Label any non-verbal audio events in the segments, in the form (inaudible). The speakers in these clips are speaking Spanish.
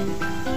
Listen.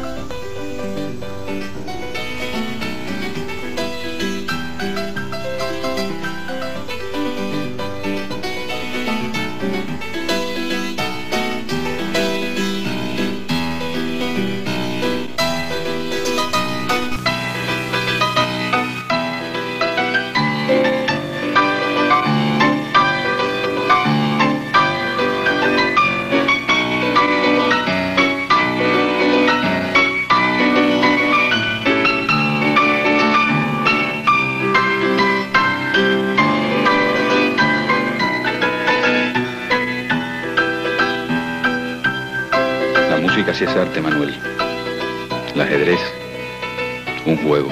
Manuel. El ajedrez, un juego.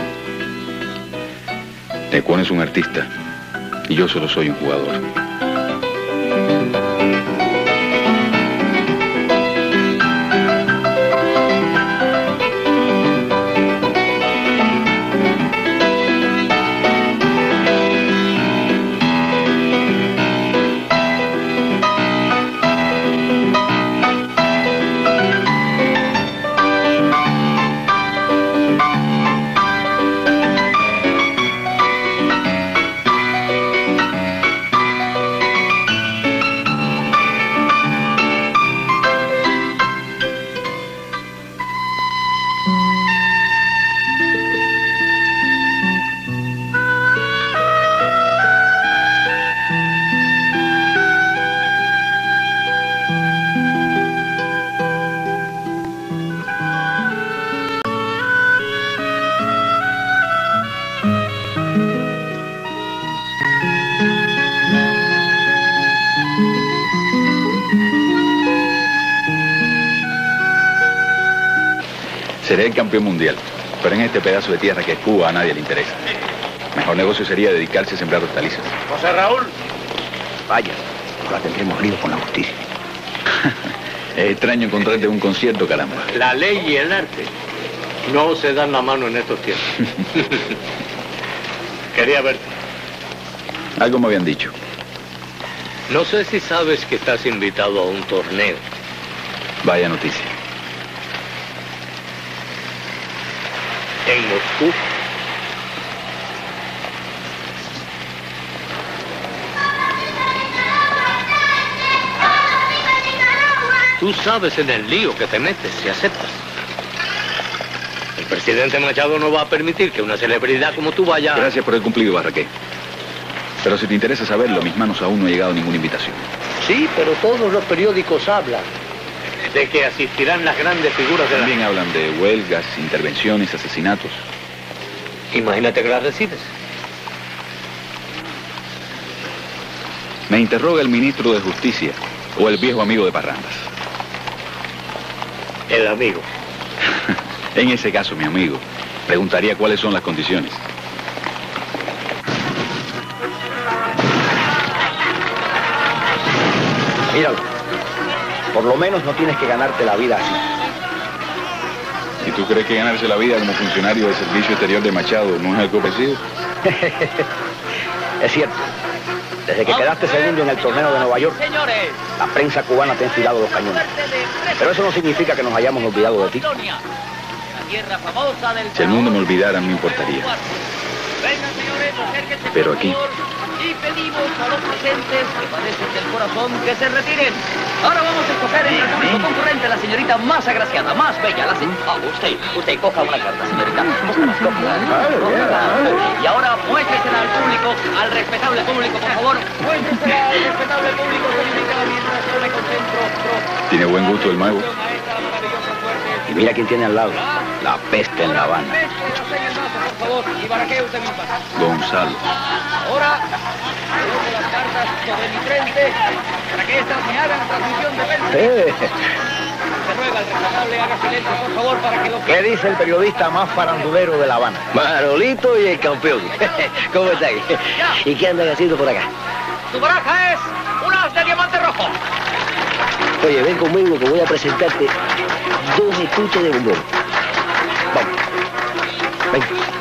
Econ es un artista y yo solo soy un jugador. Campeón mundial, pero en este pedazo de tierra que es Cuba a nadie le interesa. Mejor negocio sería dedicarse a sembrar hortalizas. José Raúl. Vaya, ahora tendremos lío con la justicia. (laughs) es extraño encontrarte en un concierto, caramba. La ley y el arte no se dan la mano en estos tiempos. (laughs) Quería verte. Algo me habían dicho. No sé si sabes que estás invitado a un torneo. Vaya noticia. En Moscú. Tú sabes en el lío que te metes si aceptas. El presidente Machado no va a permitir que una celebridad como tú vaya... Gracias por el cumplido, Barraqué. Pero si te interesa saberlo, mis manos aún no ha llegado ninguna invitación. Sí, pero todos los periódicos hablan de que asistirán las grandes figuras de También hablan de huelgas, intervenciones, asesinatos. Imagínate que las recibes. Me interroga el ministro de Justicia o el viejo amigo de Parrandas. El amigo. (laughs) En ese caso, mi amigo, preguntaría cuáles son las condiciones. Por lo menos no tienes que ganarte la vida así. ¿Y tú crees que ganarse la vida como funcionario de servicio exterior de Machado no es algo parecido? (laughs) Es cierto. Desde que quedaste segundo en el torneo de Nueva York, la prensa cubana te ha enfilado los cañones. Pero eso no significa que nos hayamos olvidado de ti. Si el mundo me olvidara, no me importaría. Pero aquí, Y pedimos a los presentes que padecen del corazón que se retiren. Ahora vamos a escoger entre el público concurrente la señorita más agraciada, más bella, la señorita... Ah, usted, usted, coja una carta, señorita. Cójala, cójala. Y ahora muéstresela al público, al respetable público, por favor. Muéstresela al respetable público, señorita, mientras yo me concentro. tiene buen gusto el mago. Y mira quién tiene al lado. La peste en La Habana. Favor, y misma. Gonzalo. Ahora, coloque las cartas sobre mi frente para que estas me hagan transmisión de pensamiento. Eh, Se ruega al respetable haga silencio, por favor, para que los... ¿Qué dice el periodista más farandulero de La Habana? Manolito y el campeón. (laughs) ¿Cómo están? ¿Y qué andan haciendo por acá? Tu baraja es un as de diamante rojo. Oye, ven conmigo que voy a presentarte dos estuches de bombón. Vamos. Ven.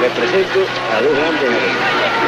Les presento a dos grandes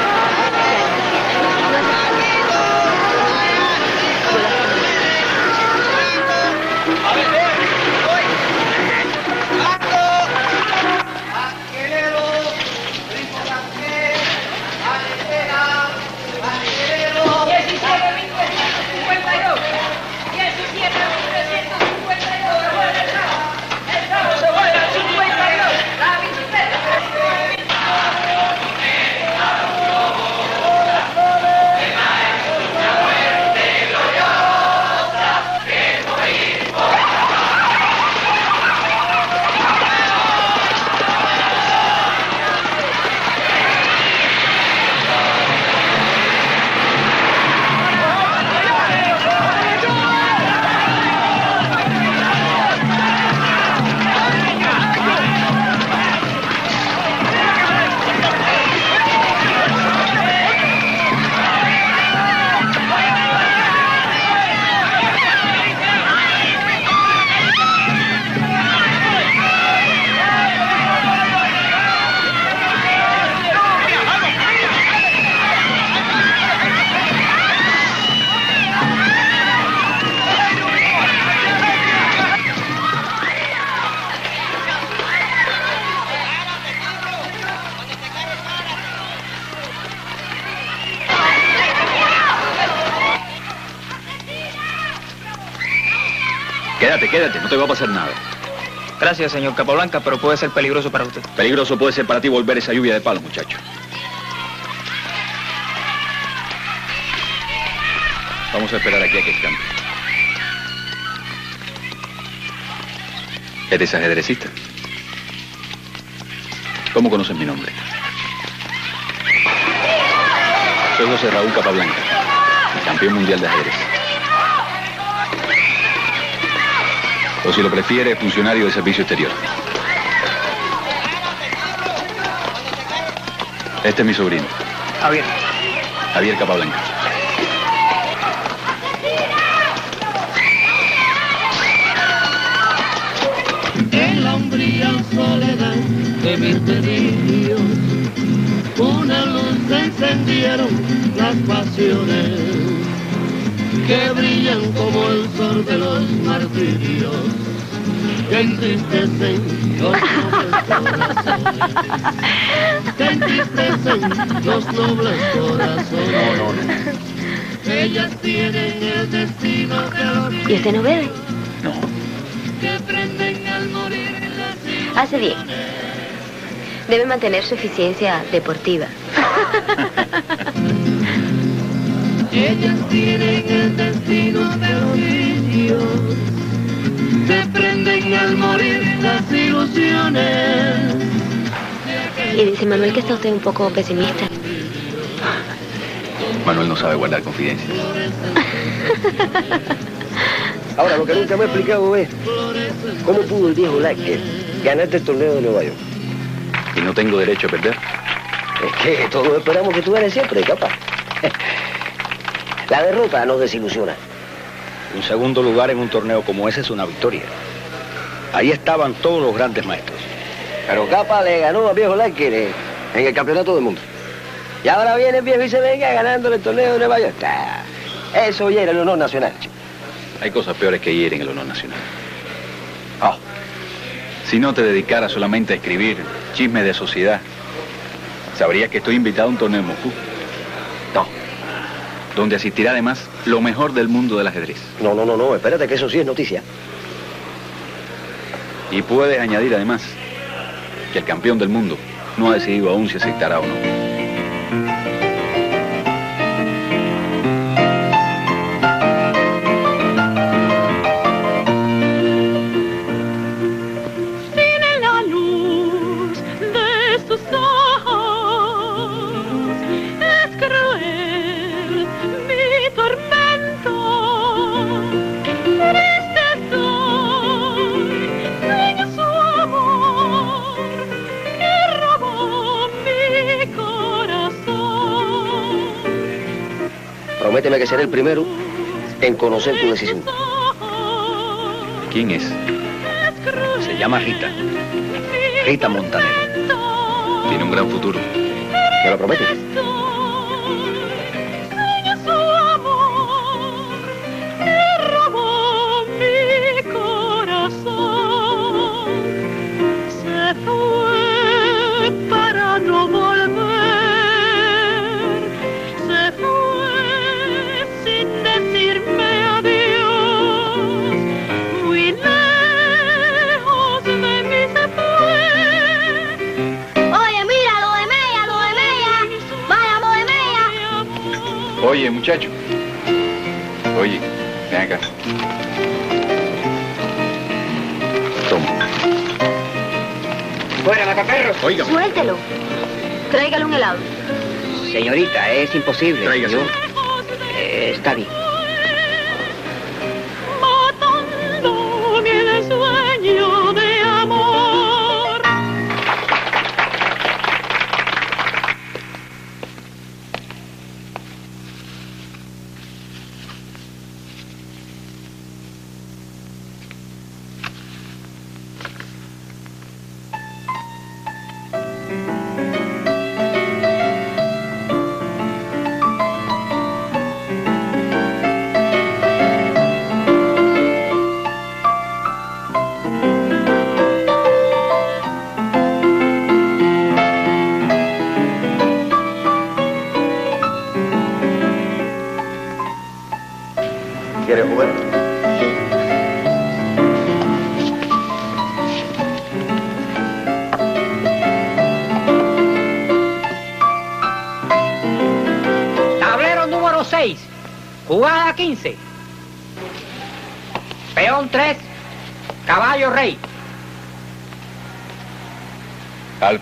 Quédate, quédate, no te va a pasar nada. Gracias, señor Capablanca, pero puede ser peligroso para usted. Peligroso puede ser para ti volver esa lluvia de palos, muchacho. Vamos a esperar aquí a que escampe. ¿Eres ajedrecista? ¿Cómo conoces mi nombre? Soy José Raúl Capablanca, campeón mundial de ajedrez. O si lo prefiere, funcionario de servicio exterior. Este es mi sobrino, Javier. Javier Capablanca. De los martirios. Que entristecen los nobles corazones. Que entristecen los nobles corazones. Ellas tienen el destino de los ¿Y usted no bebe? No, que prenden al morir las Hace bien. Debe mantener su eficiencia deportiva. (laughs) Ellas tienen el destino de los Se prenden al morir las ilusiones. Y dice Manuel que está usted un poco pesimista. Manuel no sabe guardar confidencias. (laughs) Ahora, lo que nunca me ha explicado es cómo pudo el viejo Lacker ganar este torneo de Nueva York. Y no tengo derecho a perder. Es que todos esperamos que tú ganes siempre, capaz. (laughs) La derrota nos desilusiona. Un segundo lugar en un torneo como ese es una victoria. Ahí estaban todos los grandes maestros. Pero Capa le ganó a viejo eh, en el campeonato del mundo. Y ahora viene el viejo y se venga ganándole el torneo de Nueva York. Ah, Eso ya era el honor nacional. chico. Hay cosas peores que hieren el honor nacional. Oh, Si no te dedicara solamente a escribir chismes de sociedad, sabrías que estoy invitado a un torneo en Moscú. Donde asistirá además lo mejor del mundo del ajedrez. no, no, no, no, espérate que eso sí es noticia. Y puedes añadir además que el campeón del mundo no ha decidido aún si aceptará o no. Prométeme que seré el primero en conocer tu decisión. ¿Quién es? se llama Rita. Rita Montaner. Tiene un gran futuro. ¿Me lo prometes? Muchacho. Oye, ven acá. Toma. Fuera, mataperros. Óigame. Suéltelo. Tráigale un helado. Señorita, es imposible. Tráigase. Yo- Eh, está bien.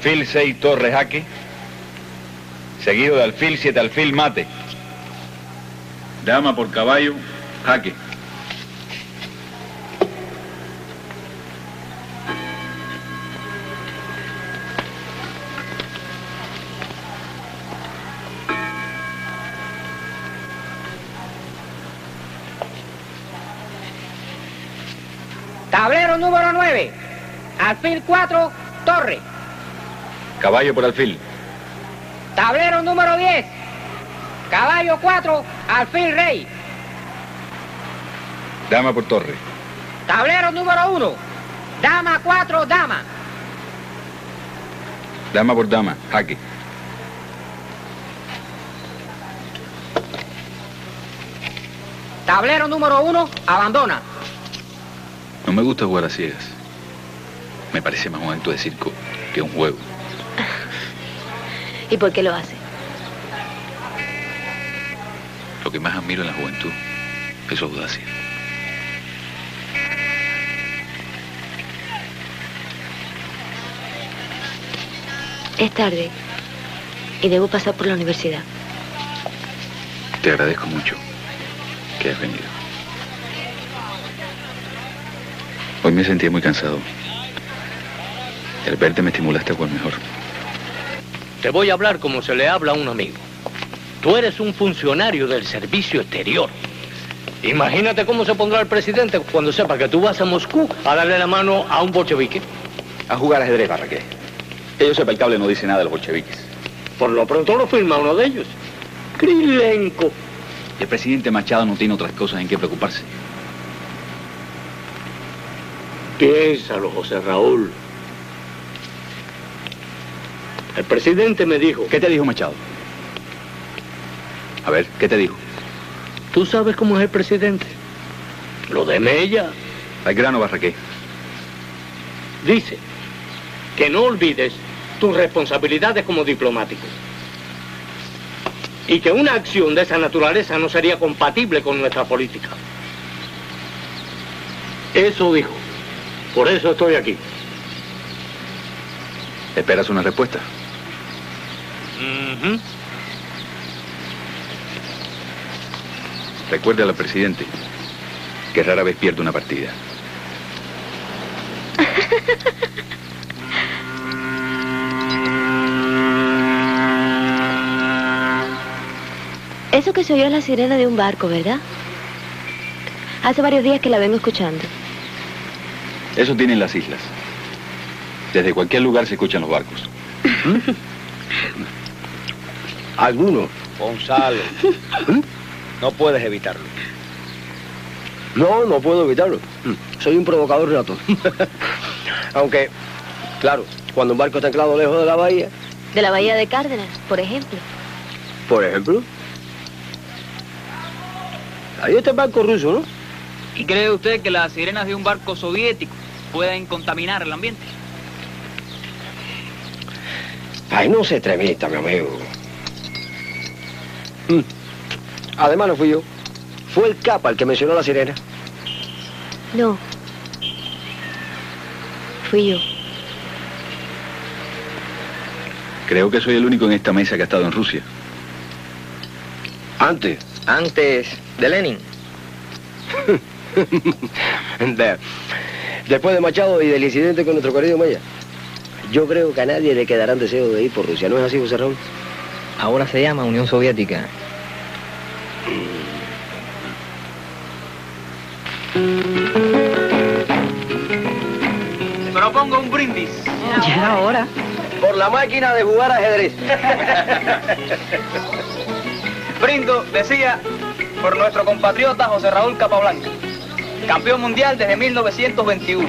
Alfil 6 torre jaque. Seguido de alfil 7 alfil mate. Dama por caballo, jaque. Tablero número 9. Alfil 4. Caballo por alfil. Tablero número 10. Caballo 4. Alfil rey. Dama por torre. Tablero número 1. Dama 4. Dama. Dama por dama, jaque. Tablero número 1. Abandona. No me gusta jugar a ciegas. Me parece más un acto de circo que un juego. ¿Y por qué lo hace? Lo que más admiro en la juventud es su audacia. Es tarde y debo pasar por la universidad. Te agradezco mucho que hayas venido. Hoy me sentía muy cansado. Y al verte me estimulaste a jugar mejor. Te voy a hablar como se le habla a un amigo. Tú eres un funcionario del servicio exterior. Imagínate cómo se pondrá el presidente cuando sepa que tú vas a Moscú a darle la mano a un bolchevique. A jugar ajedrez, Barraqué. Que yo sepa, el cable no dice nada de los bolcheviques. Por lo pronto lo firma uno de ellos. Krilenko. El presidente Machado no tiene otras cosas en que preocuparse. Piénsalo, José Raúl. El presidente me dijo, ¿Qué te dijo Machado? A ver, ¿qué te dijo? ¿tú sabes cómo es el presidente? Lo de Mella. Al grano, Barraqué. Dice que no olvides tus responsabilidades como diplomático. Y que una acción de esa naturaleza no sería compatible con nuestra política. Eso dijo. Por eso estoy aquí. ¿Esperas una respuesta? Recuérdale al presidente que rara vez pierde una partida. Eso que se oyó es la sirena de un barco, ¿verdad? Hace varios días que la vengo escuchando. Eso tienen las islas. Desde cualquier lugar se escuchan los barcos. (laughs) Algunos. Gonzalo, no puedes evitarlo. No, no puedo evitarlo. Soy un provocador nato. (laughs) Aunque, claro, cuando un barco está anclado lejos de la bahía, De la bahía de Cárdenas, por ejemplo. por ejemplo. Ahí está el barco ruso, ¿no? ¿Y cree usted que las sirenas de un barco soviético pueden contaminar el ambiente? Ay, no se tremita, mi amigo. Mm. Además no fui yo. Fue el capa el que mencionó la sirena. No. Fui yo. Creo que soy el único en esta mesa que ha estado en Rusia. Antes. Antes de Lenin. (laughs) De- Después de Machado y del incidente con nuestro querido Maya. Yo creo que a nadie le quedarán deseos de ir por Rusia. ¿No es así, José Raúl? Ahora se llama Unión Soviética. Propongo un brindis. Ya ahora. Por la máquina de jugar ajedrez. Brindo, decía, por nuestro compatriota José Raúl Capablanca, campeón mundial desde 1921.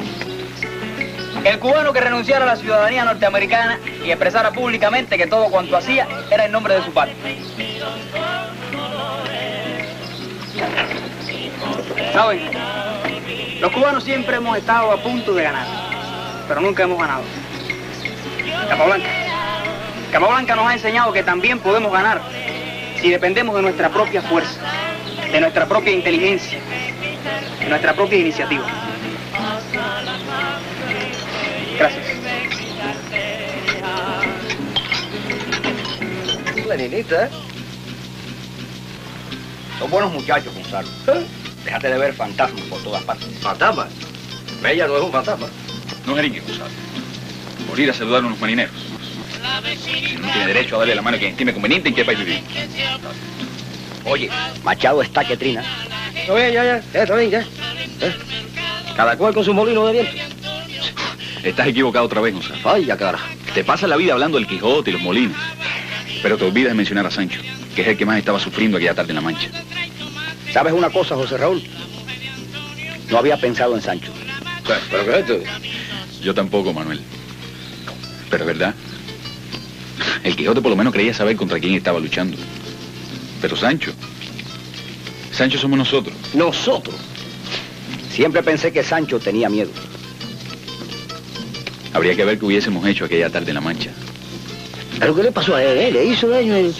El cubano que renunciara a la ciudadanía norteamericana y expresara públicamente que todo cuanto hacía era en nombre de su patria. ¿Saben? Los cubanos siempre hemos estado a punto de ganar, pero nunca hemos ganado. Capablanca. Capablanca nos ha enseñado que también podemos ganar si dependemos de nuestra propia fuerza, de nuestra propia inteligencia, de nuestra propia iniciativa. Gracias. La ¿eh? Son buenos muchachos, Gonzalo. Déjate de ver fantasmas por todas partes. Fantasma. Ella no es un fantasma. No jeringue, Gonzalo. Por ir a saludar a unos marineros. Si no tiene derecho a darle la mano a quien estime conveniente en qué país vivir. Oye, Machado está que trina. Ya, ya. Ya, está bien, ya. ¿Eh? Cada cual con su molino de viento. Estás equivocado otra vez, Gonzalo. Ay, ya cara. Te pasas la vida hablando del Quijote y los molinos. Pero te olvidas de mencionar a Sancho, que es el que más estaba sufriendo aquella tarde en la mancha. ¿Sabes una cosa, José Raúl? No había pensado en Sancho. ¿Pero qué es esto? Yo tampoco, Manuel. Pero es verdad. El Quijote por lo menos creía saber contra quién estaba luchando. Pero Sancho. Sancho somos nosotros. Nosotros. Siempre pensé que Sancho tenía miedo. Habría que ver qué hubiésemos hecho aquella tarde en la mancha. ¿Pero qué le pasó a él? eh? ¿Le hizo daño el,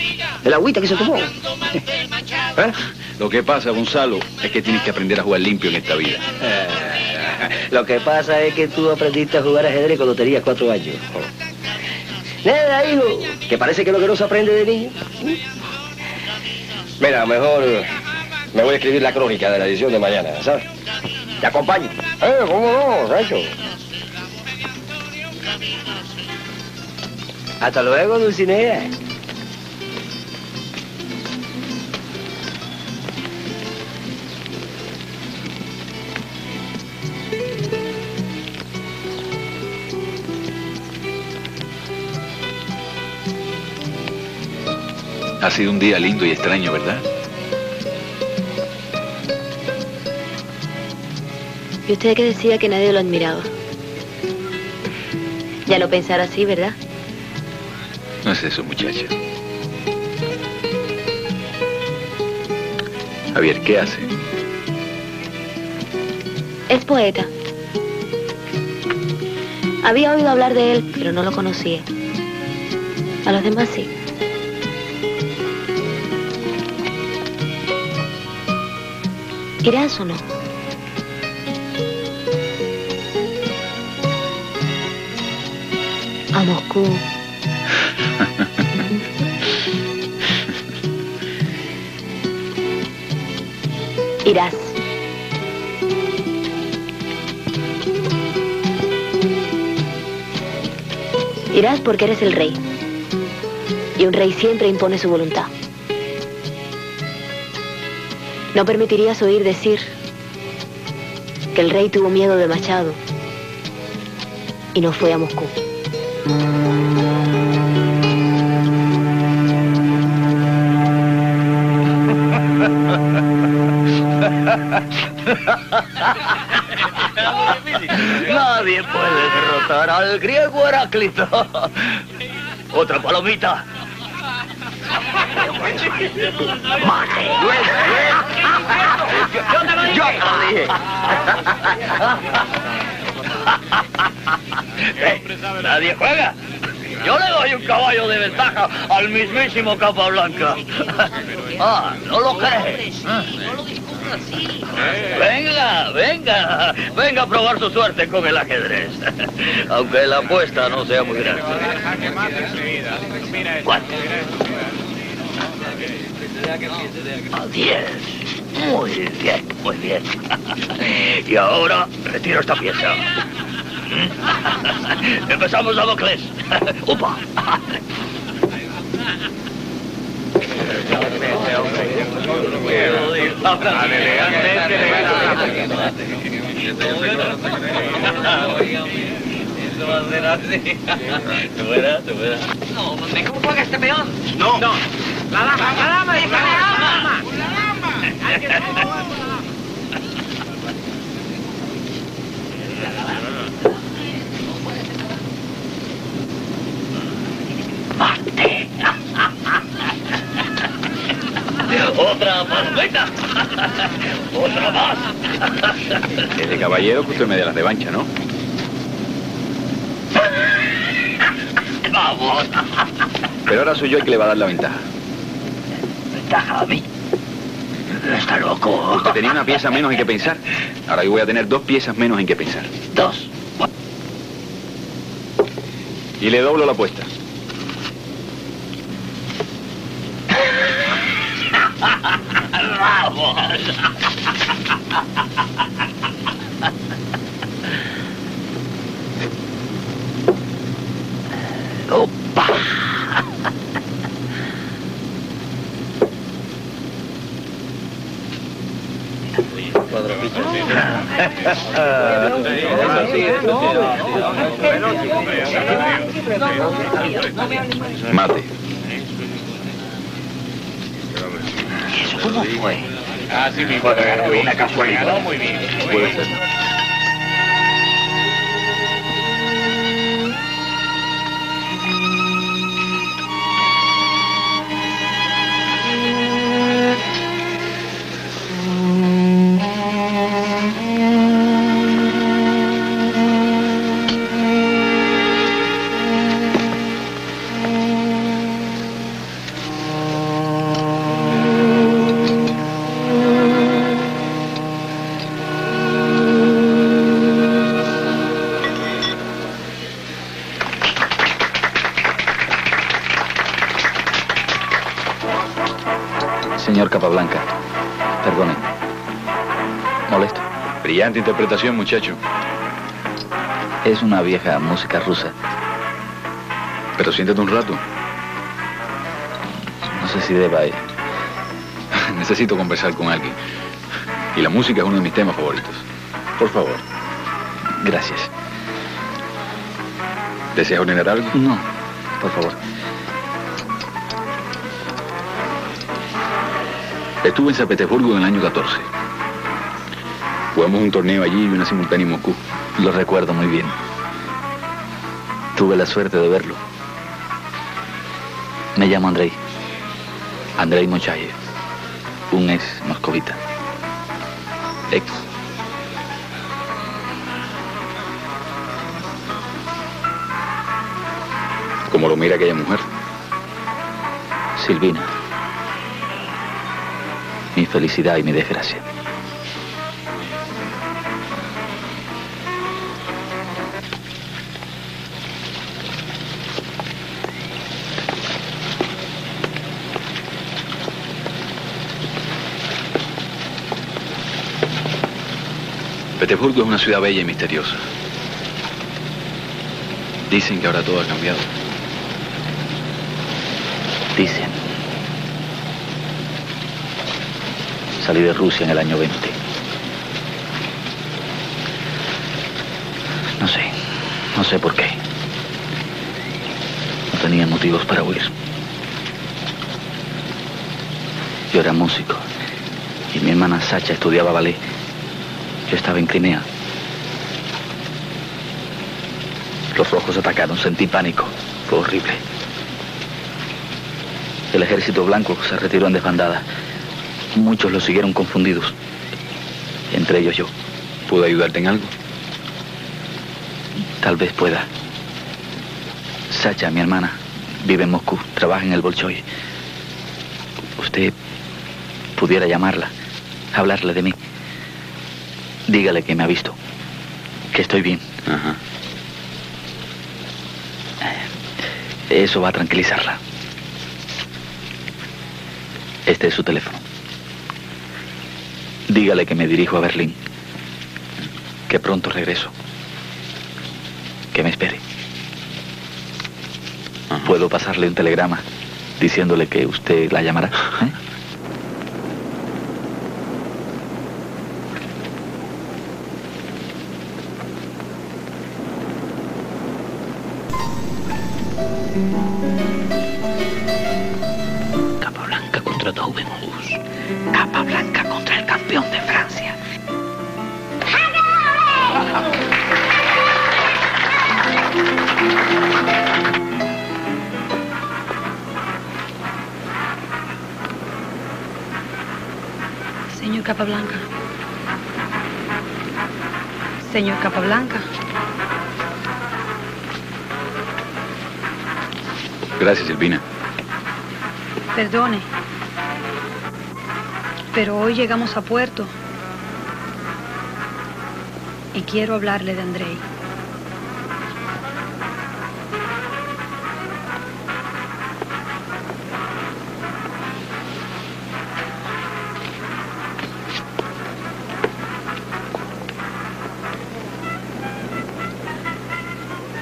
el agüita que se tomó? (laughs) ¿Eh? Lo que pasa, Gonzalo, es que tienes que aprender a jugar limpio en esta vida. (laughs) Lo que pasa es que tú aprendiste a jugar ajedrez cuando tenías cuatro años. Nada, hijo, que parece que lo que no se aprende de niño. Mira, mejor me voy a escribir la crónica de la edición de mañana, ¿sabes? Te acompaño. Eh, ¿cómo no, Sancho? Hasta luego, Dulcinea. Ha sido un día lindo y extraño, ¿verdad? Y usted que decía que nadie lo admiraba. Ya no pensar así, ¿verdad? No es eso, muchacha. Javier, ¿qué hace? Es poeta. Había oído hablar de él, pero no lo conocía. A los demás sí. ¿Irás o no? A Moscú. Irás. Irás porque eres el rey. Y un rey siempre impone su voluntad. No permitirías oír decir que el rey tuvo miedo de Machado y no fue a Moscú. (laughs) Nadie puede derrotar al griego Heráclito. Otra palomita. Mate. Yo te lo dije. Yo te lo dije. Eh, Nadie juega. Yo le doy un caballo de ventaja al mismísimo Capa Blanca. Ah, ¿no lo crees? Venga, venga, venga a probar su suerte con el ajedrez. Aunque la apuesta no sea muy grande. ¿Cuánto? A diez. Muy bien, muy bien. Y ahora retiro esta pieza. (laughs) Empezamos a Docles. (laughs) ¡Upa! Eso va a ser así. ¿Tú verás? ¿Tú verás? No, hombre, ¿cómo juega este peón? No. No. La dama, la dama, dice la dama. Mate. Palomita. (laughs) Otra más. Es de caballero que usted me dé la revancha, ¿no? (laughs) Vamos. Pero ahora soy yo el que le va a dar la ventaja. ventaja a mí. Está loco. Usted tenía una pieza menos en que pensar. Ahora yo voy a tener dos piezas menos en que pensar. Dos. Y le doblo la apuesta. Opa. Mate. ¿Eso cómo fue? Así mismo. Una casualidad. Muy bien. Puede ser. Interpretación, muchacho. Es una vieja música rusa. Pero siéntate un rato. No sé si deba ir. (laughs) Necesito conversar con alguien. Y la música es uno de mis temas favoritos. Por favor. Gracias. ¿Deseas ordenar algo? No, por favor. Estuve en San Petersburgo en el año 14. Jugamos un torneo allí y una simultánea en Moscú. Lo recuerdo muy bien. Tuve la suerte de verlo. Me llamo Andrei. Andrei Mochayev. Un ex moscovita. Ex. Como lo mira aquella mujer. Silvina. Mi felicidad y mi desgracia. Petersburgo es una ciudad bella y misteriosa. Dicen que ahora todo ha cambiado. Dicen. Salí de Rusia en el año 20. No sé, no sé por qué. No tenía motivos para huir. Yo era músico y mi hermana Sacha estudiaba ballet. Yo estaba en Crimea. Los rojos atacaron, sentí pánico. Fue horrible. El ejército blanco se retiró en desbandada. Muchos lo siguieron confundidos. Entre ellos yo. ¿Puedo ayudarte en algo? Tal vez pueda. Sacha, mi hermana, vive en Moscú, trabaja en el Bolshoi. Usted pudiera llamarla, hablarle de mí. Dígale que me ha visto, que estoy bien. Ajá. Eso va a tranquilizarla. Este es su teléfono. Dígale que me dirijo a Berlín. Que pronto regreso. Que me espere. Puedo pasarle un telegrama diciéndole que usted la llamará. (laughs) ¿eh? Hoy llegamos a puerto. Y quiero hablarle de Andrei.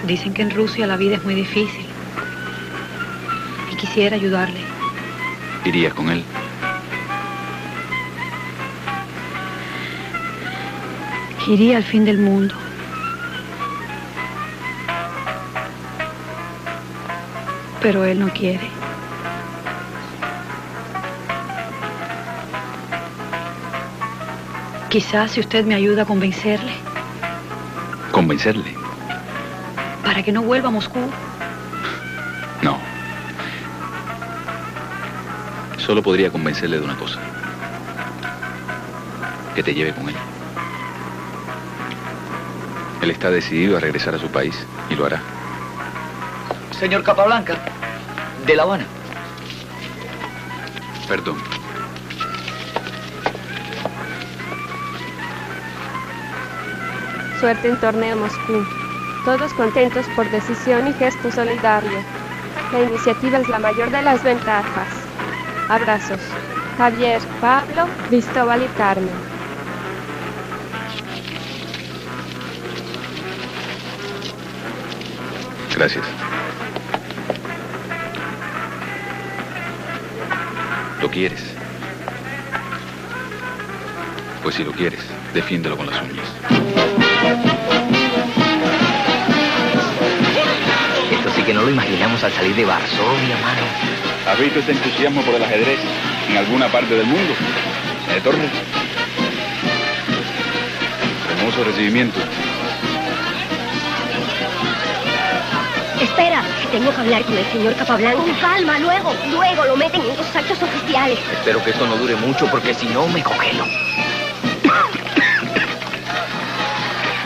Dicen que en Rusia la vida es muy difícil. Y quisiera ayudarle. ¿Irías con él? Iría al fin del mundo. Pero él no quiere. Quizás si usted me ayuda a convencerle, ¿Convencerle? para que no vuelva a Moscú. No. Solo podría convencerle de una cosa. Que te lleve con él. Él está decidido a regresar a su país y lo hará. Señor Capablanca, de La Habana. Perdón. Suerte en torneo Moscú. Todos contentos por decisión y gesto solidario. La iniciativa es la mayor de las ventajas. Abrazos. Javier, Pablo, Cristóbal y Carmen. Gracias. ¿Lo quieres? Pues si lo quieres, defiéndelo con las uñas. Esto sí que no lo imaginamos al salir de Varsovia, mano. ¿Has visto este entusiasmo por el ajedrez en alguna parte del mundo? ¿En el torre? Hermoso recibimiento. Espera, tengo que hablar con el señor Capablanca. Con calma, luego, luego lo meten en los actos oficiales. Espero que esto no dure mucho porque si no me congelo.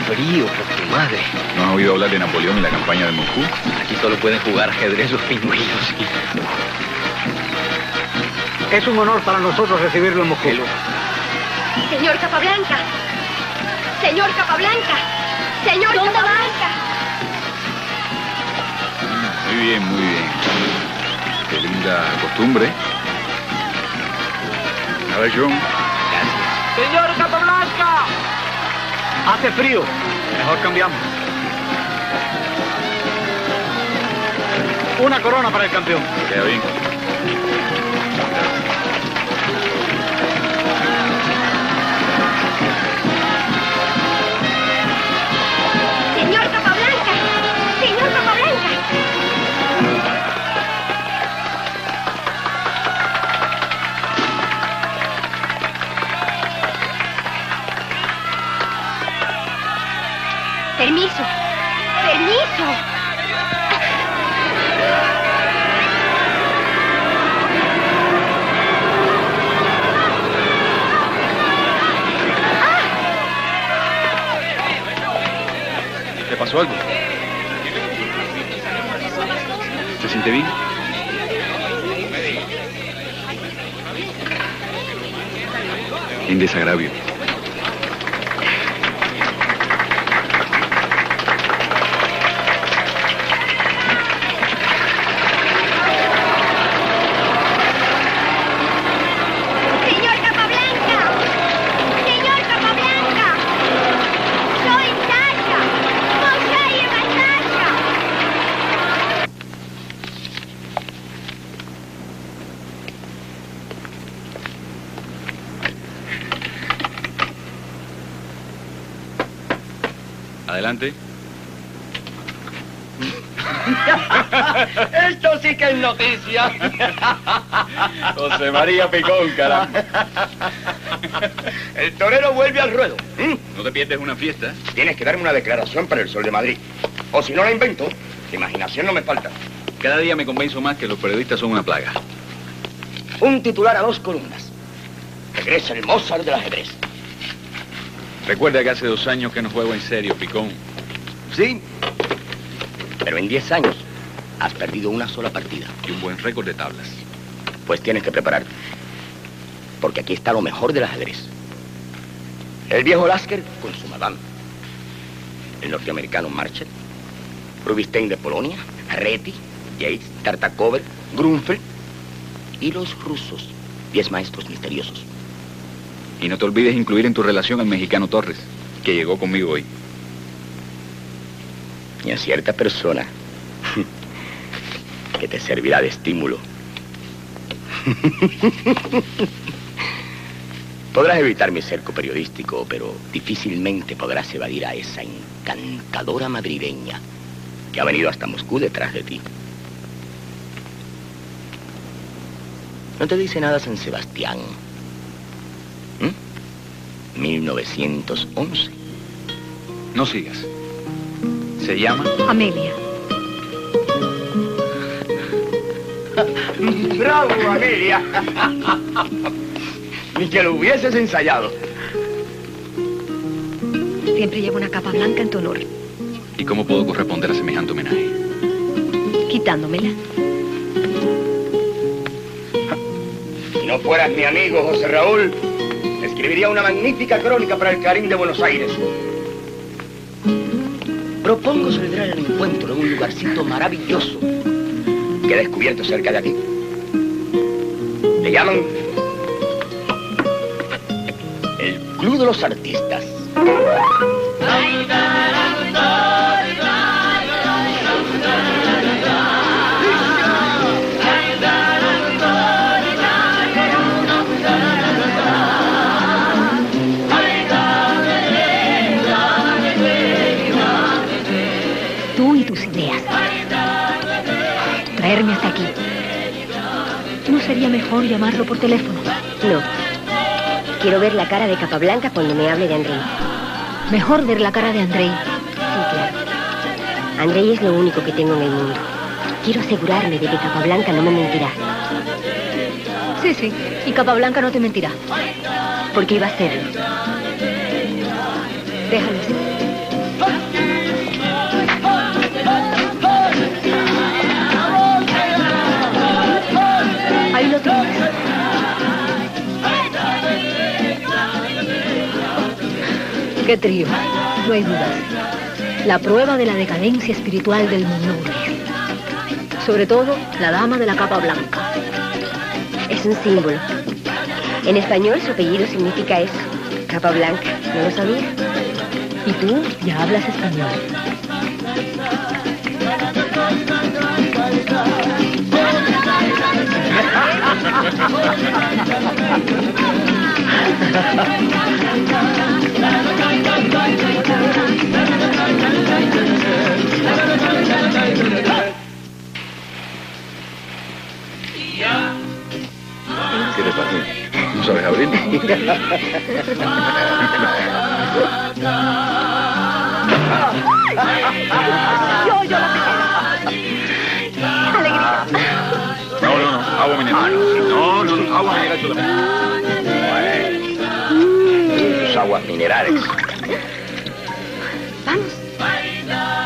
Frío, por tu madre. ¿No has oído hablar de Napoleón y la campaña de Moscú? Aquí solo pueden jugar ajedrez los pingüinos. Es un honor para nosotros recibirlo en Moscú. Señor Capablanca. Señor Capablanca. Señor Capablanca. Muy bien, muy bien. Qué linda costumbre. A ver, John. Señor Capablanca. Hace frío. Mejor cambiamos. Una corona para el campeón. Queda bien. Permiso. Permiso. ¿Te pasó algo? ¿Se siente bien? En desagravio. Señor Capablanca. Señor Capablanca. Soy Sasha. Poseyeme, Sasha. Adelante. Esto sí que es noticia. (laughs) José María Picón, caramba. El torero vuelve al ruedo. No te pierdes una fiesta. Tienes que darme una declaración para el Sol de Madrid. O si no la invento, imaginación no me falta. Cada día me convenzo más que los periodistas son una plaga. Un titular a dos columnas. Regresa el Mozart del ajedrez. Recuerda que hace dos años que no juego en serio, Picón. Sí. Pero en 10 años perdido una sola partida. Y un buen récord de tablas. Pues tienes que prepararte. Porque aquí está lo mejor del ajedrez. El viejo Lasker con su madame. El norteamericano Marshall. Rubinstein de Polonia. Reti, Yates, Tartakover, Grunfeld. Y los rusos. Diez maestros misteriosos. Y no te olvides incluir en tu relación al mexicano Torres, que llegó conmigo hoy. Y a cierta persona que te servirá de estímulo. (laughs) Podrás evitar mi cerco periodístico, pero difícilmente podrás evadir a esa encantadora madrileña que ha venido hasta Moscú detrás de ti. ¿No te dice nada San Sebastián? ¿Mm? 1911. No sigas. Se llama... Amelia. ¡Bravo, Amelia! (laughs) Ni que lo hubieses ensayado. Siempre llevo una capa blanca en tu honor, ¿Y cómo puedo corresponder a semejante homenaje? quitándomela. Si no fueras mi amigo, José Raúl, escribiría una magnífica crónica para el Clarín de Buenos Aires. Propongo celebrar el encuentro en un lugarcito maravilloso que he descubierto cerca de aquí. Llaman el Club de los Artistas. Mejor llamarlo por teléfono? No. Quiero ver la cara de Capablanca cuando me hable de Andrei. Mejor ver la cara de Andrei. Sí, claro. Andrei es lo único que tengo en el mundo. Quiero asegurarme de que Capablanca no me mentirá. Sí, sí. Y Capablanca no te mentirá. Porque iba a hacerlo. Déjalo así. Qué trío, no hay dudas. La prueba de la decadencia espiritual del mundo. Sobre todo, la dama de la capa blanca. Es un símbolo. En español su apellido significa eso. Capa blanca. ¿No lo sabía? Y tú ya hablas español. (laughs) ¿Qué te pasa? ¿No sabes abrir? Yo, yo Alegría. No, no, no. Agua mineral. No, no, no. Agua mineral. Tus aguas minerales. Vamos.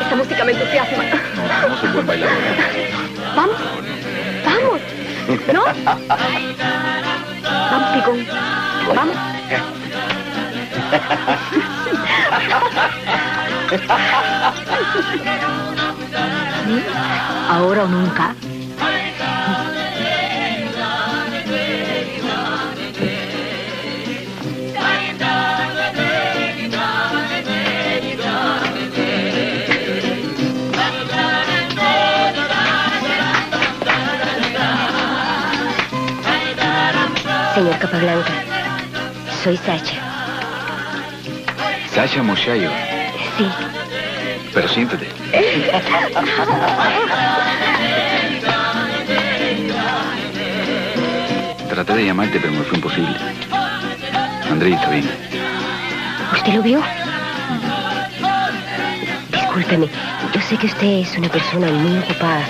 Esta música me entusiasma. No, no soy buen bailador. Vamos. Vamos. ¿No? Vamos, Picón. Vamos. Ahora o nunca. Señor Capablanca, soy Sacha. Sasha Moshayo. Sí. Pero siéntate. Traté de llamarte, pero me fue imposible. Andrés está bien. ¿Usted lo vio? Discúlpeme, yo sé que usted es una persona muy ocupada,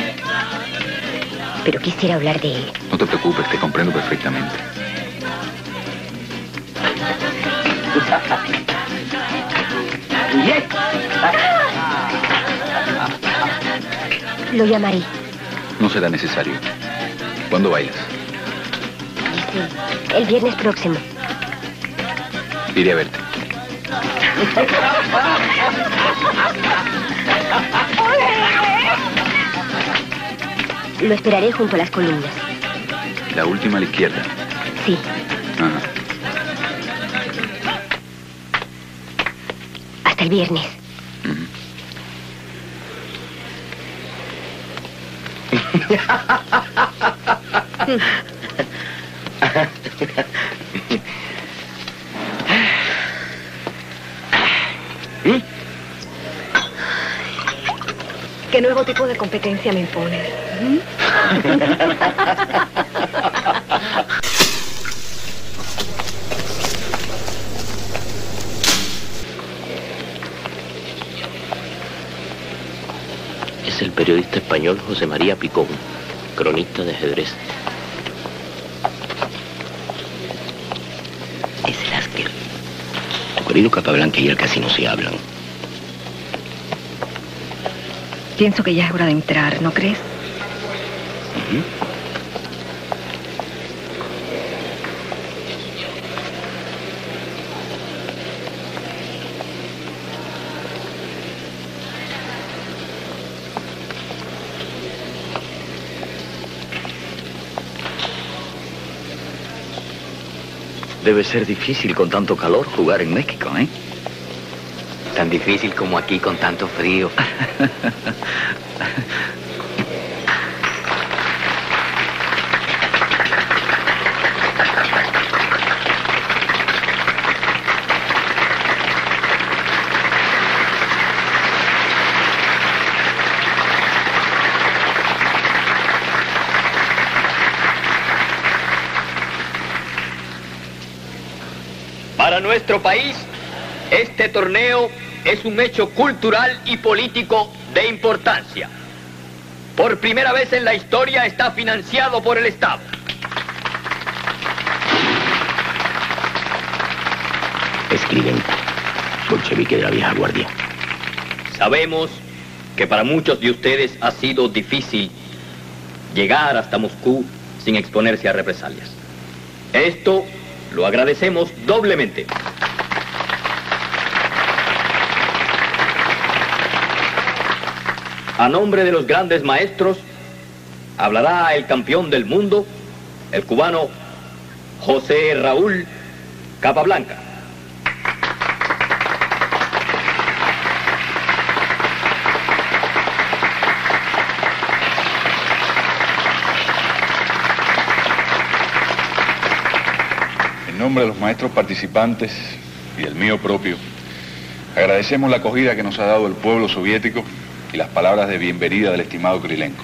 pero quisiera hablar de él. No te preocupes, te comprendo perfectamente. Lo llamaré. No será necesario. ¿Cuándo bailas? El, el viernes próximo. Iré a verte. Lo esperaré junto a las columnas. La última a la izquierda. Sí. Hasta el viernes. ¿Qué nuevo tipo de competencia me impones? (laughs) Es el periodista español José María Picón, cronista de ajedrez. Es el Asker. Tu querido Capablanca y él casi no se hablan. Pienso que ya es hora de entrar, ¿no crees? Debe ser difícil con tanto calor jugar en México, ¿eh? Tan difícil como aquí con tanto frío. (laughs) Para nuestro país, este torneo es un hecho cultural y político de importancia. Por primera vez en la historia está financiado por el Estado. Escriben. Bolchevique de la vieja guardia. Sabemos que para muchos de ustedes ha sido difícil llegar hasta Moscú sin exponerse a represalias. Esto lo agradecemos doblemente. A nombre de los grandes maestros, hablará el campeón del mundo, el cubano José Raúl Capablanca. En nombre de los maestros participantes y del mío propio, agradecemos la acogida que nos ha dado el pueblo soviético y las palabras de bienvenida del estimado Krylenko.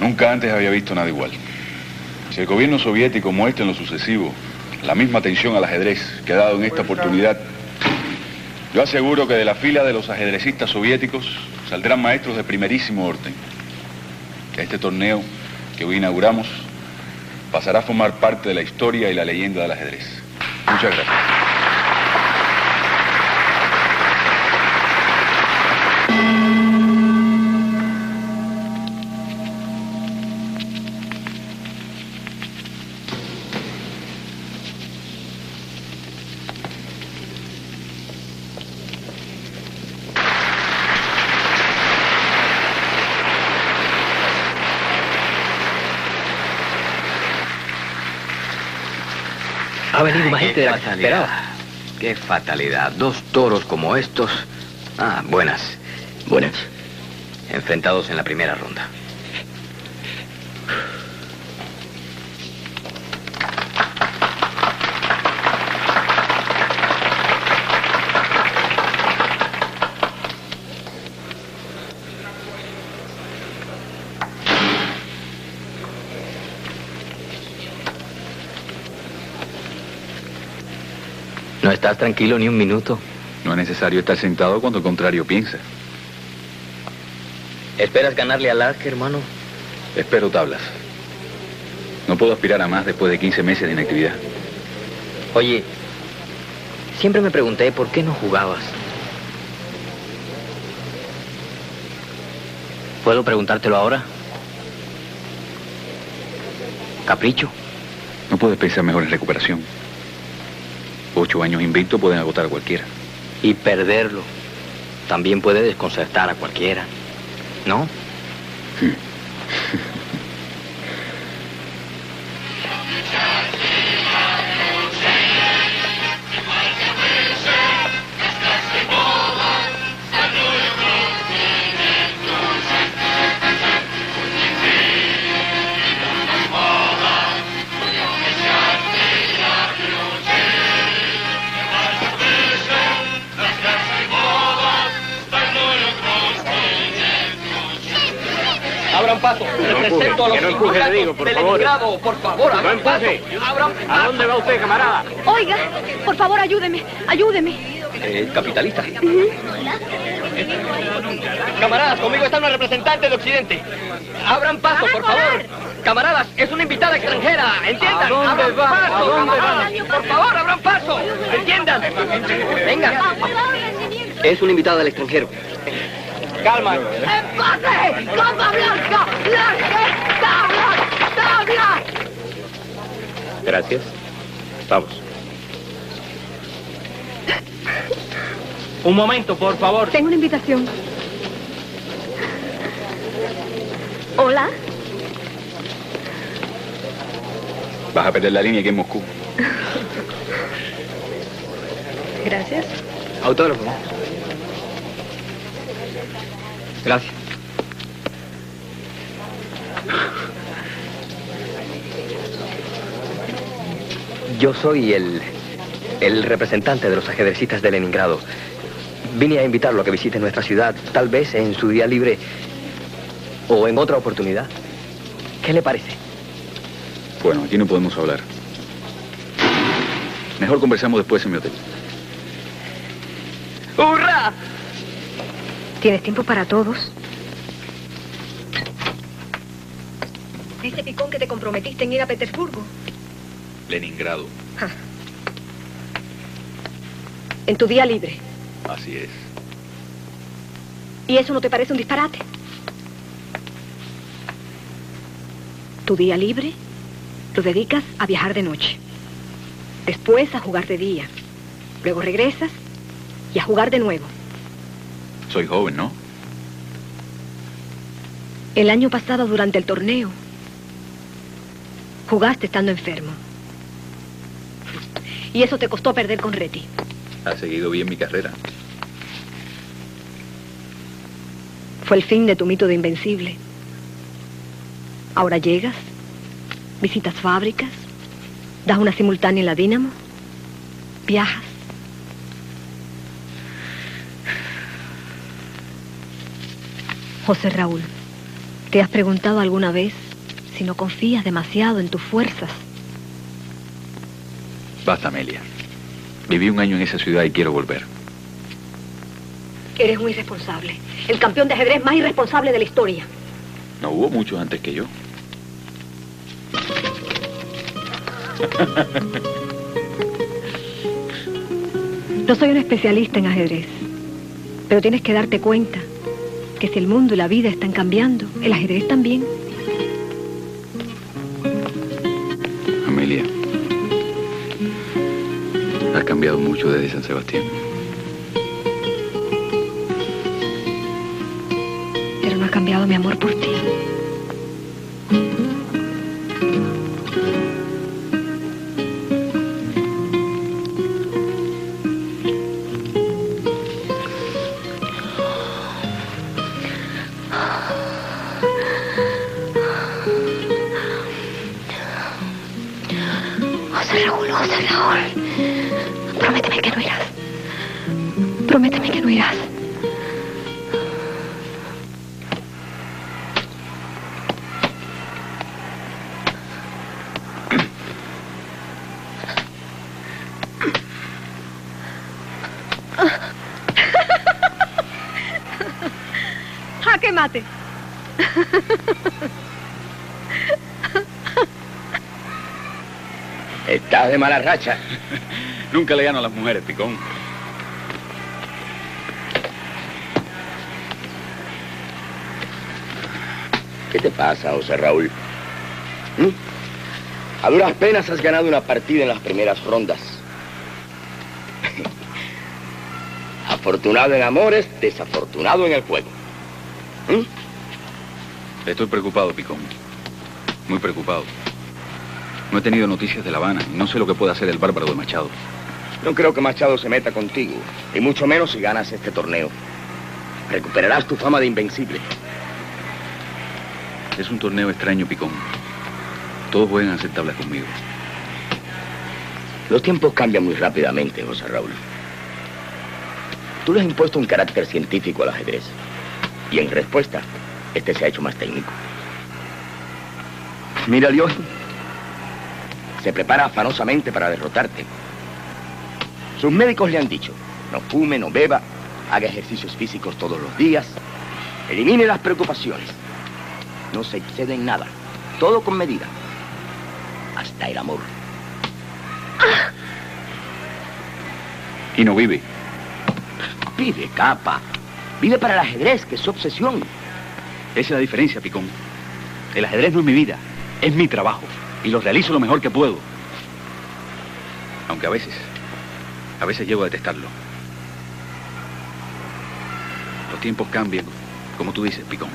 Nunca antes había visto nada igual. Si el gobierno soviético muestra en lo sucesivo la misma atención al ajedrez que ha dado en esta oportunidad, yo aseguro que de la fila de los ajedrecistas soviéticos saldrán maestros de primerísimo orden. Que este torneo que hoy inauguramos pasará a formar parte de la historia y la leyenda del ajedrez. Muchas gracias. De la que se esperaba. Qué fatalidad. Dos toros como estos. Ah, buenas. Buenas. Enfrentados en la primera ronda. ¿No estás tranquilo ni un minuto? No es necesario estar sentado cuando el contrario piensa. ¿Esperas ganarle al Ask, hermano? Espero tablas. No puedo aspirar a más después de 15 meses de inactividad. Oye, siempre me pregunté por qué no jugabas. ¿Puedo preguntártelo ahora? ¿Capricho? No puedes pensar mejor en recuperación. Ocho años invicto pueden agotar a cualquiera. Y perderlo también puede desconcertar a cualquiera. ¿No? Abran paso. Represento a los que no empuje, le digo, por de favor. Por favor, No paso. ¿A dónde va usted, camarada? Oiga, por favor, ayúdeme, ayúdeme. El capitalista. Camaradas, conmigo está una representante del Occidente. Abran paso, por favor. Camaradas, es una invitada extranjera. Entiendan. ¿A dónde abran va? paso, ¿A dónde camaradas. Por favor, abran paso. Entiendan. Venga. Es una invitada del extranjero. Calma. ¡Empate! ¡Copa blanca! ¡Blanca! ¡Tabla! ¡Tabla! Gracias. Vamos. Un momento, por favor. Tengo una invitación. Hola. Vas a perder la línea aquí en Moscú. Gracias. Autógrafo. Gracias. Yo soy el, el representante de los ajedrecistas de Leningrado. Vine a invitarlo a que visite nuestra ciudad, tal vez en su día libre o en otra oportunidad. ¿Qué le parece? Bueno, aquí no podemos hablar. Mejor conversamos después en mi hotel. ¡Hurra! ¿Tienes tiempo para todos? Dice Picón que te comprometiste en ir a Petersburgo. Leningrado. En tu día libre. Así es. ¿Y eso no te parece un disparate? Tu día libre lo dedicas a viajar de noche. Después a jugar de día. Luego regresas y a jugar de nuevo. Soy joven, ¿no? El año pasado, durante el torneo, jugaste estando enfermo. Y eso te costó perder con Reti. Ha seguido bien mi carrera. Fue el fin de tu mito de invencible. Ahora llegas, visitas fábricas, das una simultánea en la Dínamo, viajas. José Raúl, ¿te has preguntado alguna vez si no confías demasiado en tus fuerzas? Basta, Amelia. Viví un año en esa ciudad y quiero volver. Eres un irresponsable. El campeón de ajedrez más irresponsable de la historia. No hubo muchos antes que yo. No soy un especialista en ajedrez, pero tienes que darte cuenta que si el mundo y la vida están cambiando, el ajedrez también. Amelia. Has cambiado mucho desde San Sebastián. Pero no ha cambiado mi amor por ti. De mala racha. (laughs) Nunca le gano a las mujeres, picón. ¿Qué te pasa, José Raúl? ¿Mm? A duras penas has ganado una partida en las primeras rondas. (laughs) Afortunado en amores, desafortunado en el juego. Estoy preocupado, Picón. Muy preocupado. No he tenido noticias de La Habana y no sé lo que puede hacer el bárbaro de Machado. No creo que Machado se meta contigo, y mucho menos si ganas este torneo. Recuperarás tu fama de invencible. Es un torneo extraño, Picón. Todos juegan a hacer tablas conmigo. Los tiempos cambian muy rápidamente, José Raúl. Tú le has impuesto un carácter científico al ajedrez. Y en respuesta, este se ha hecho más técnico. Mira, Dios. Se prepara afanosamente para derrotarte. Sus médicos le han dicho, no fume, no beba, haga ejercicios físicos todos los días, elimine las preocupaciones. No se excede en nada, todo con medida. Hasta el amor. Y no vive. Vive, capa. Vive para el ajedrez, que es su obsesión. Esa es la diferencia, Picón. El ajedrez no es mi vida, es mi trabajo. Y lo realizo lo mejor que puedo. Aunque a veces, a veces llego a detestarlo. Los tiempos cambian, como tú dices, Picón.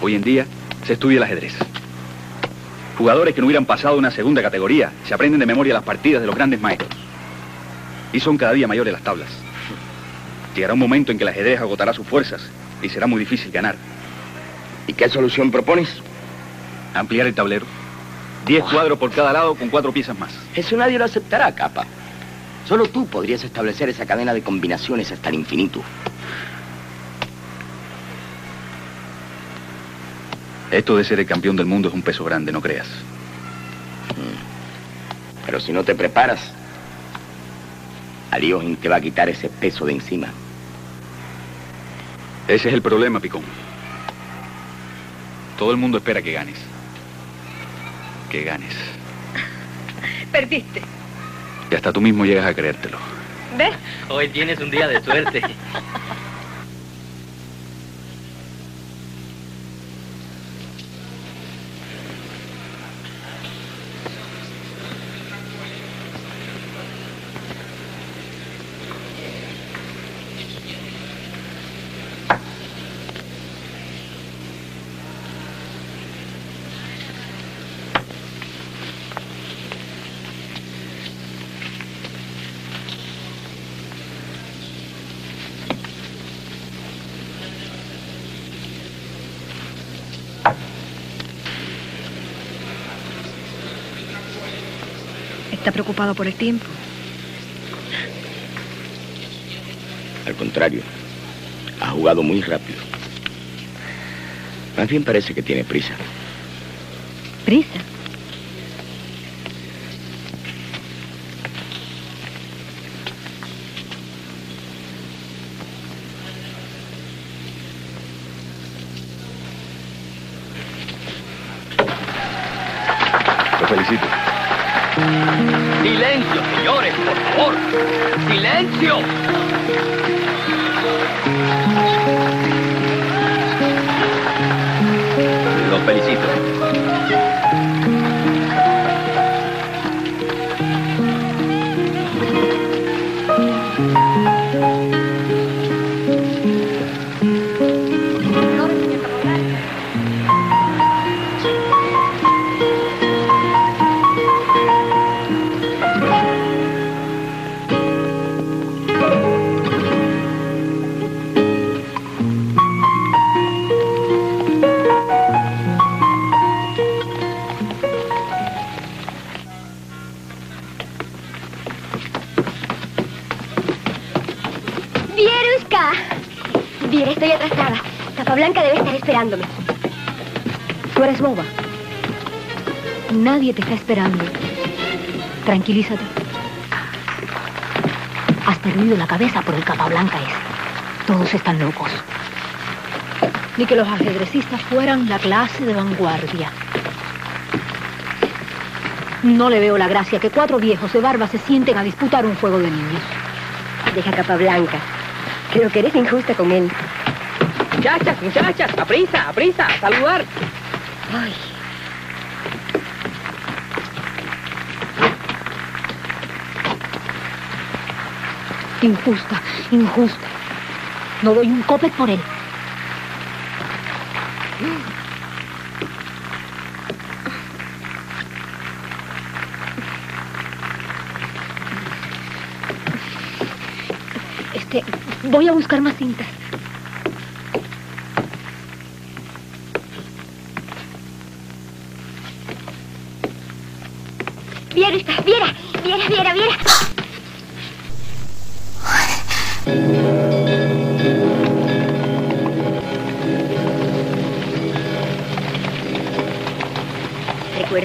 Hoy en día se estudia el ajedrez. Jugadores que no hubieran pasado una segunda categoría se aprenden de memoria las partidas de los grandes maestros. Y son cada día mayores las tablas. Llegará un momento en que el ajedrez agotará sus fuerzas y será muy difícil ganar. ¿Y qué solución propones? Ampliar el tablero. Diez cuadros por cada lado con cuatro piezas más. Eso nadie lo aceptará, capa. Solo tú podrías establecer esa cadena de combinaciones hasta el infinito. Esto de ser el campeón del mundo es un peso grande, no creas. Pero si no te preparas, Aliogin te va a quitar ese peso de encima. Ese es el problema, Picón. Todo el mundo espera que ganes. Que ganes. Perdiste. Y hasta tú mismo llegas a creértelo. ¿Ves? Hoy tienes un día de suerte. (laughs) Está preocupado por el tiempo. Al contrario, ha jugado muy rápido. Más bien parece que tiene prisa. ¿Prisa? Nadie te está esperando. Tranquilízate. Has perdido la cabeza por el Capablanca ese. Todos están locos. Ni que los ajedrecistas fueran la clase de vanguardia. No le veo la gracia que cuatro viejos de barba se sienten a disputar un juego de niños. Deja Capablanca. Creo que eres injusta con él. Muchachas, muchachas, a prisa, a prisa, a saludar. Ay, Injusta, injusta. No doy un copec por él. Este, voy a buscar más cintas. Viera viera, viera, viera, viera.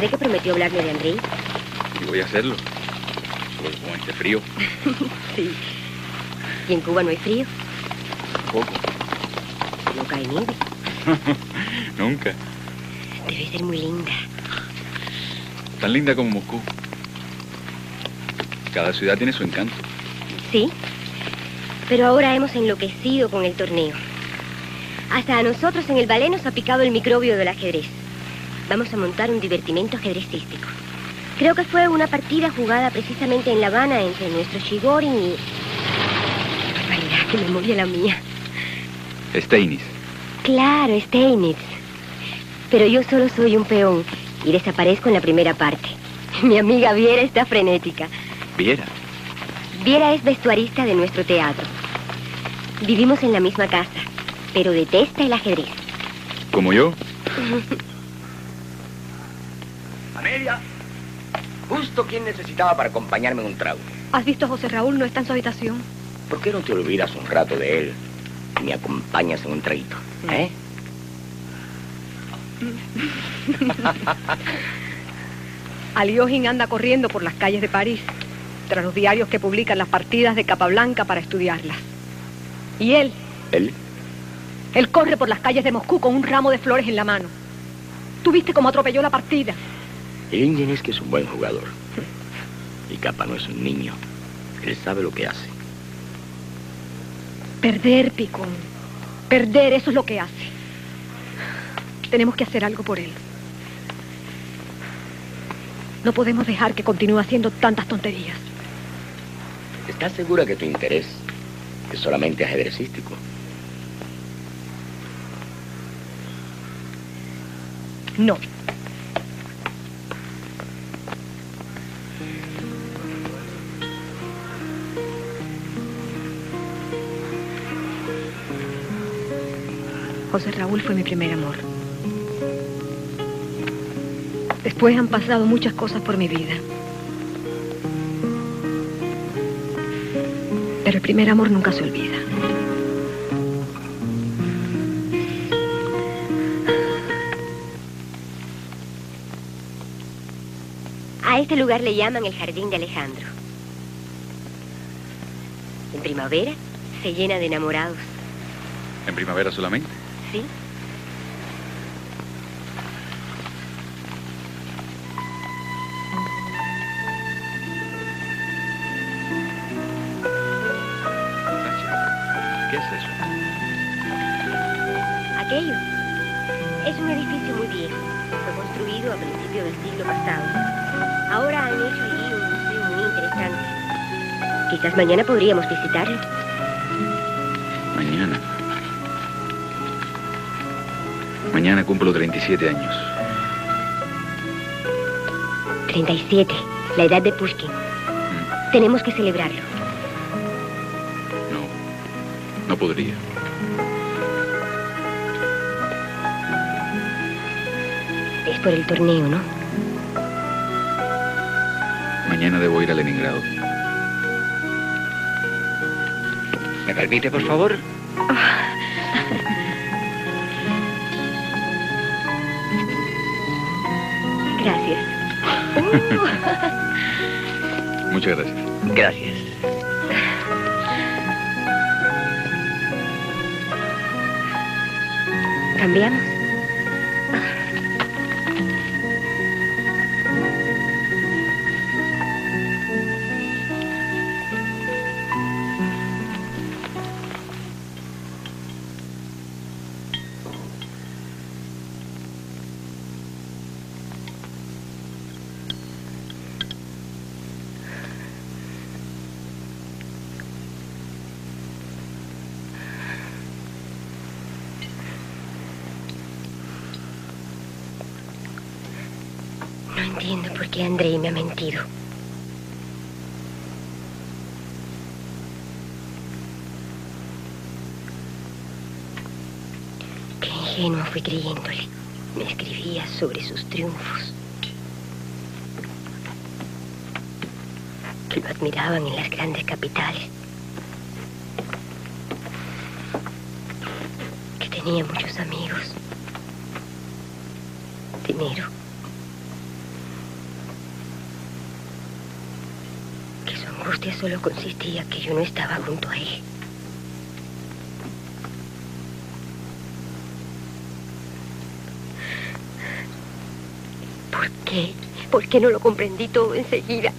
Recuerde que prometió hablarme de Andrei. Y voy a hacerlo. Solo que con este frío. (laughs) Sí. ¿Y en Cuba no hay frío? Poco. No cae nieve. (laughs) Nunca. Debe ser muy linda. Tan linda como Moscú. Cada ciudad tiene su encanto. Sí. Pero ahora hemos enloquecido con el torneo. Hasta a nosotros en el ballet nos ha picado el microbio del ajedrez. Vamos a montar un divertimento ajedrecístico. Creo que fue una partida jugada precisamente en La Habana entre nuestro Chigorin y... Barbaridad, qué memoria la mía. Steinis. Claro, Steinitz. Pero yo solo soy un peón y desaparezco en la primera parte. (laughs) Mi amiga Viera está frenética. Viera. Viera es vestuarista de nuestro teatro. Vivimos en la misma casa, pero detesta el ajedrez. Como yo. (laughs) Justo quien necesitaba para acompañarme en un trago. ¿Has visto a José Raúl? No está en su habitación. ¿Por qué no te olvidas un rato de él y me acompañas en un traguito? ¿Eh? (laughs) Aliogin anda corriendo por las calles de París, tras los diarios que publican las partidas de Capablanca para estudiarlas. Y él, ¿Él? él corre por las calles de Moscú con un ramo de flores en la mano. ¿Tú viste cómo atropelló la partida? Ingen es que es un buen jugador. Y Capa no es un niño. Él sabe lo que hace. Perder, Picón. Perder, eso es lo que hace. Tenemos que hacer algo por él. No podemos dejar que continúe haciendo tantas tonterías. ¿Estás segura que tu interés es solamente ajedrecístico? No. José Raúl fue mi primer amor. Después han pasado muchas cosas por mi vida. Pero el primer amor nunca se olvida. A este lugar le llaman el Jardín de Alejandro. En primavera se llena de enamorados, En primavera solamente. ¿Sí? ¿Qué es eso? Aquello es un edificio muy viejo. Fue construido a principios del siglo pasado. Ahora han hecho allí un museo muy interesante. Quizás mañana podríamos visitarlo. Mañana cumplo 37 años. 37, la edad de Pushkin. Tenemos que celebrarlo. No podría. Es por el torneo, ¿no? Mañana debo ir a Leningrado. ¿Me permite, por favor? (laughs) Muchas gracias. Gracias. ¿Cambiamos? ¿Por qué no lo comprendí todo enseguida?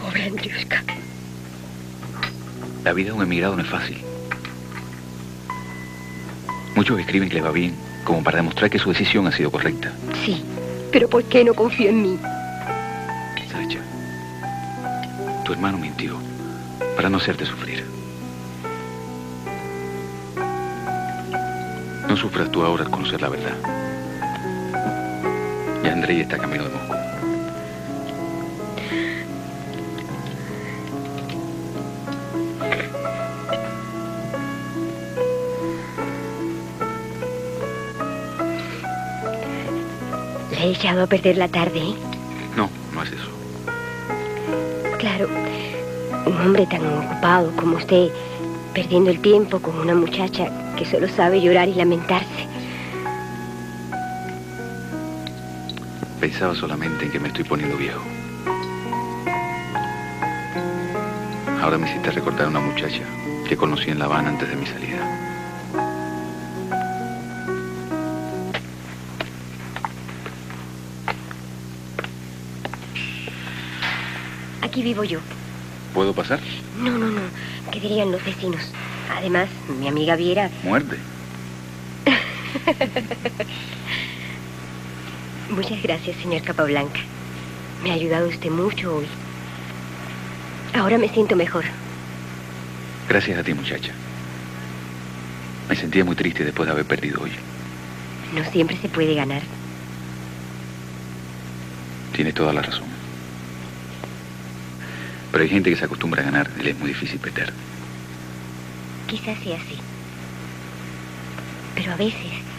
Pobre Andriushka. La vida de un emigrado no es fácil. Muchos escriben que le va bien, como para demostrar que su decisión ha sido correcta. Sí, pero ¿por qué no confío en mí? Sacha, tu hermano mintió para no hacerte sufrir. No sufras tú ahora al conocer la verdad. Y Andrei está camino de Moscú. Le he echado a perder la tarde. No, no es eso. Claro, un hombre tan ocupado como usted, perdiendo el tiempo con una muchacha que solo sabe llorar y lamentarse. Pensaba solamente en que me estoy poniendo viejo. Ahora me hiciste recordar a una muchacha que conocí en La Habana antes de mi salida. Aquí vivo yo. ¿Puedo pasar? No, no, no. ¿Qué dirían los vecinos? Además, mi amiga Viera... Muerde. (laughs) Muchas gracias, señor Capablanca. Me ha ayudado usted mucho hoy. Ahora me siento mejor. Gracias a ti, muchacha. Me sentía muy triste después de haber perdido hoy. No siempre se puede ganar. Tienes toda la razón. Pero hay gente que se acostumbra a ganar y le es muy difícil perder. Quizás sea así. Pero a veces...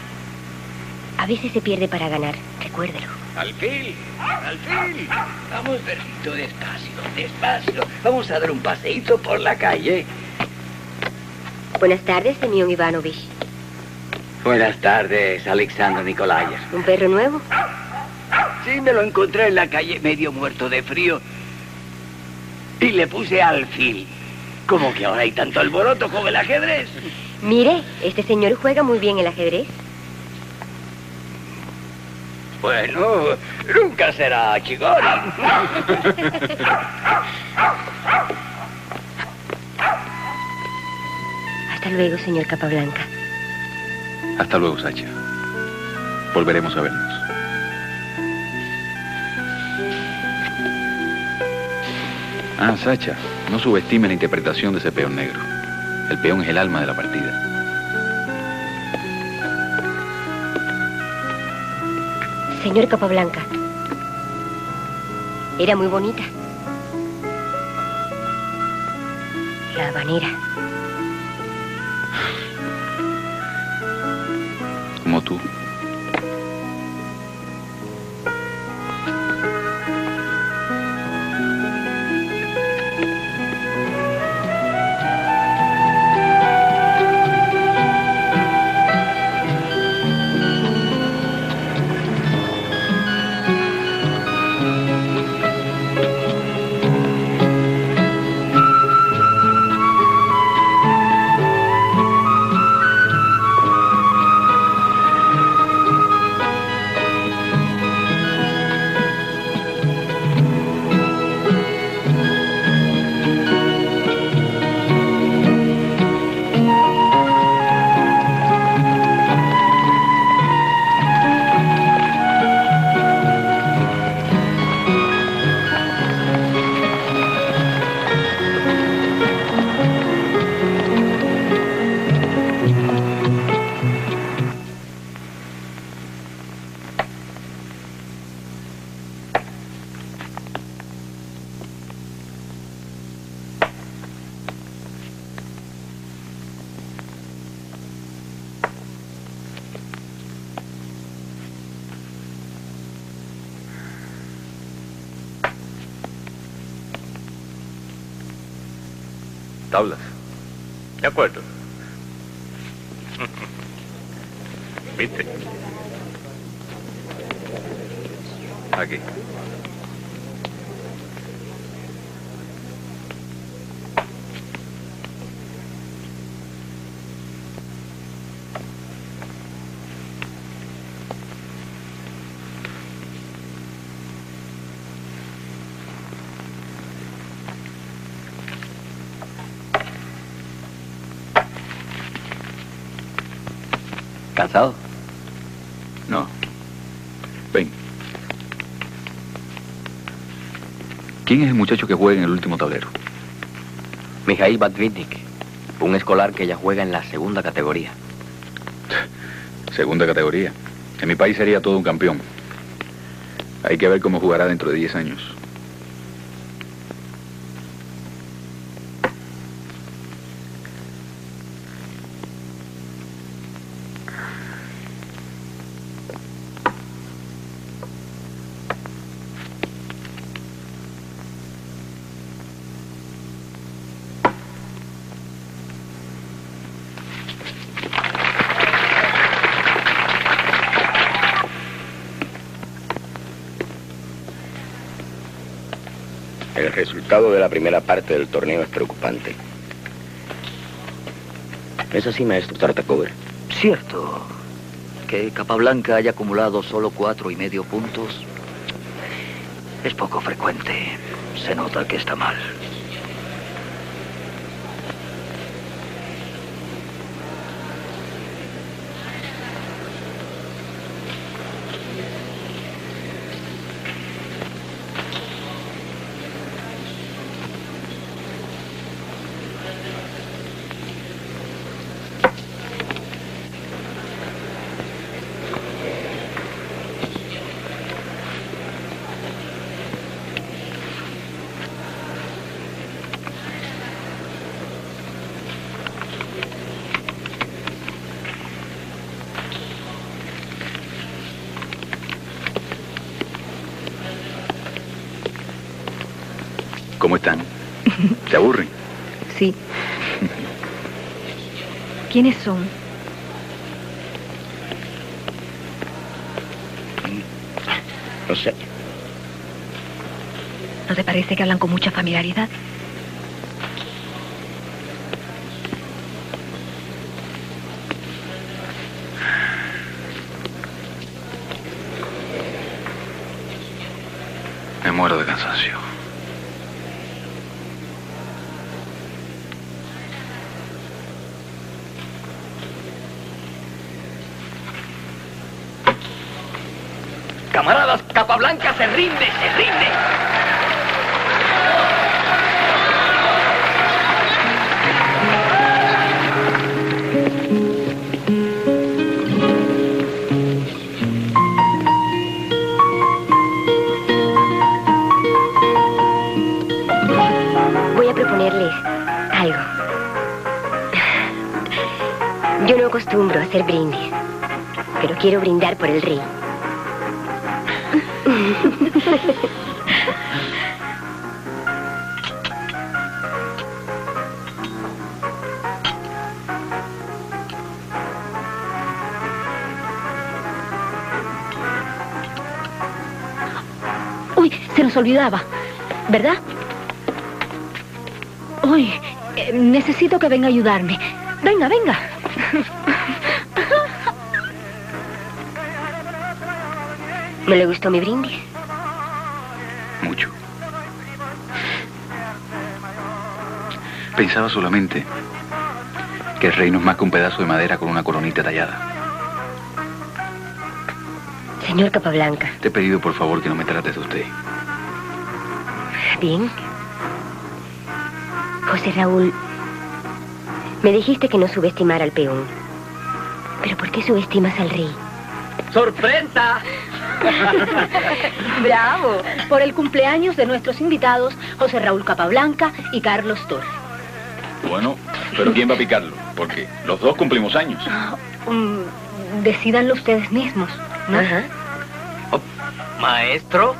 A veces se pierde para ganar. Recuérdelo. Alfil, Alfil. Vamos, perrito, despacio, despacio. Vamos a dar un paseíto por la calle. Buenas tardes, Semyon Ivanovich. Buenas tardes, Alexander Nikolayev. ¿Un perro nuevo? Sí, me lo encontré en la calle medio muerto de frío. Y le puse Alfil. Como que ahora hay tanto alboroto con el ajedrez. Mire, este señor juega muy bien el ajedrez. Bueno, nunca será Chigori. Hasta luego, señor Capablanca. Hasta luego, Sacha. Volveremos a vernos. Ah, Sacha, no subestime la interpretación de ese peón negro. El peón es el alma de la partida. Señor Capablanca. Era muy bonita. La habanera. Como tú. ¿Quién es el muchacho que juega en el último tablero? Mijail Batvitnik, un escolar que ya juega en la segunda categoría. Segunda categoría. En mi país sería todo un campeón. Hay que ver cómo jugará dentro de 10 años. El resultado de la primera parte del torneo es preocupante. ¿Es así, maestro Tartacover? Cierto. Que Capablanca haya acumulado solo cuatro y medio puntos es poco frecuente. Se nota que está mal. ¿Cómo están? ¿Se aburren? Sí. ¿Quiénes son? No sé. ¿No te parece que hablan con mucha familiaridad? Por el rey. Uy, se nos olvidaba, ¿verdad? Uy, eh, necesito que venga a ayudarme. Venga, venga. ¿No le gustó mi brindis? Mucho. Pensaba solamente que el reino es más que un pedazo de madera con una coronita tallada. Señor Capablanca, Te he pedido por favor que no me trates de usted. bien. José Raúl, me dijiste que no subestimara al peón. ¿Pero por qué subestimas al rey? ¡Sorpresa! (laughs) Bravo. Por el cumpleaños de nuestros invitados, José Raúl Capablanca y Carlos Torres. Bueno, pero ¿quién va a picarlo? Porque los dos cumplimos años. Ah, um, decídanlo ustedes mismos. ¿no? Oh, maestro.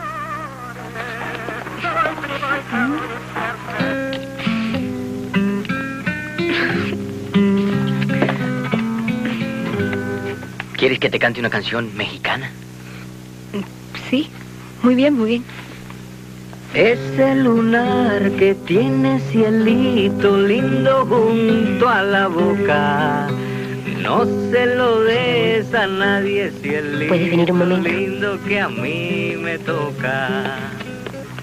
Mm. ¿Quieres que te cante una canción mexicana? Sí, muy bien, muy bien. Ese lunar que tiene cielito lindo junto a la boca. No se lo des a nadie, cielito ¿Puedes venir un momento? lindo que a mí me toca.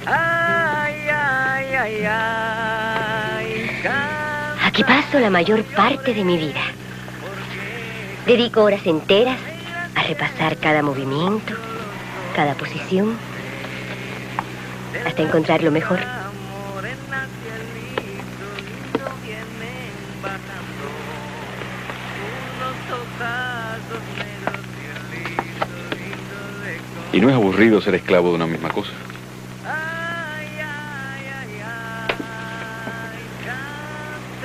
Ay, ay, ay, ay. Aquí paso la mayor parte de mi vida. Dedico horas enteras a repasar cada movimiento, cada posición, hasta encontrar lo mejor. Y no es aburrido ser esclavo de una misma cosa.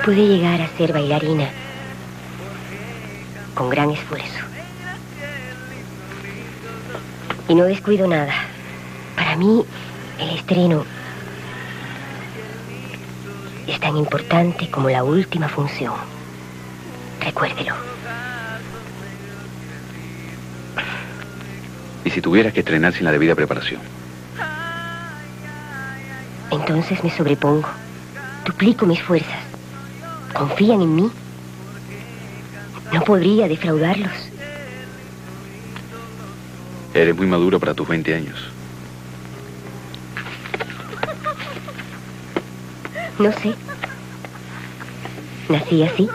Pude llegar a ser bailarina con gran esfuerzo. Y no descuido nada. Para mí, el estreno es tan importante como la última función. Recuérdelo. Y si tuvieras que estrenar sin la debida preparación. Entonces me sobrepongo. Duplico mis fuerzas. ¿Confían en mí? No podría defraudarlos. Eres muy maduro para tus 20 años. No sé. Nací así.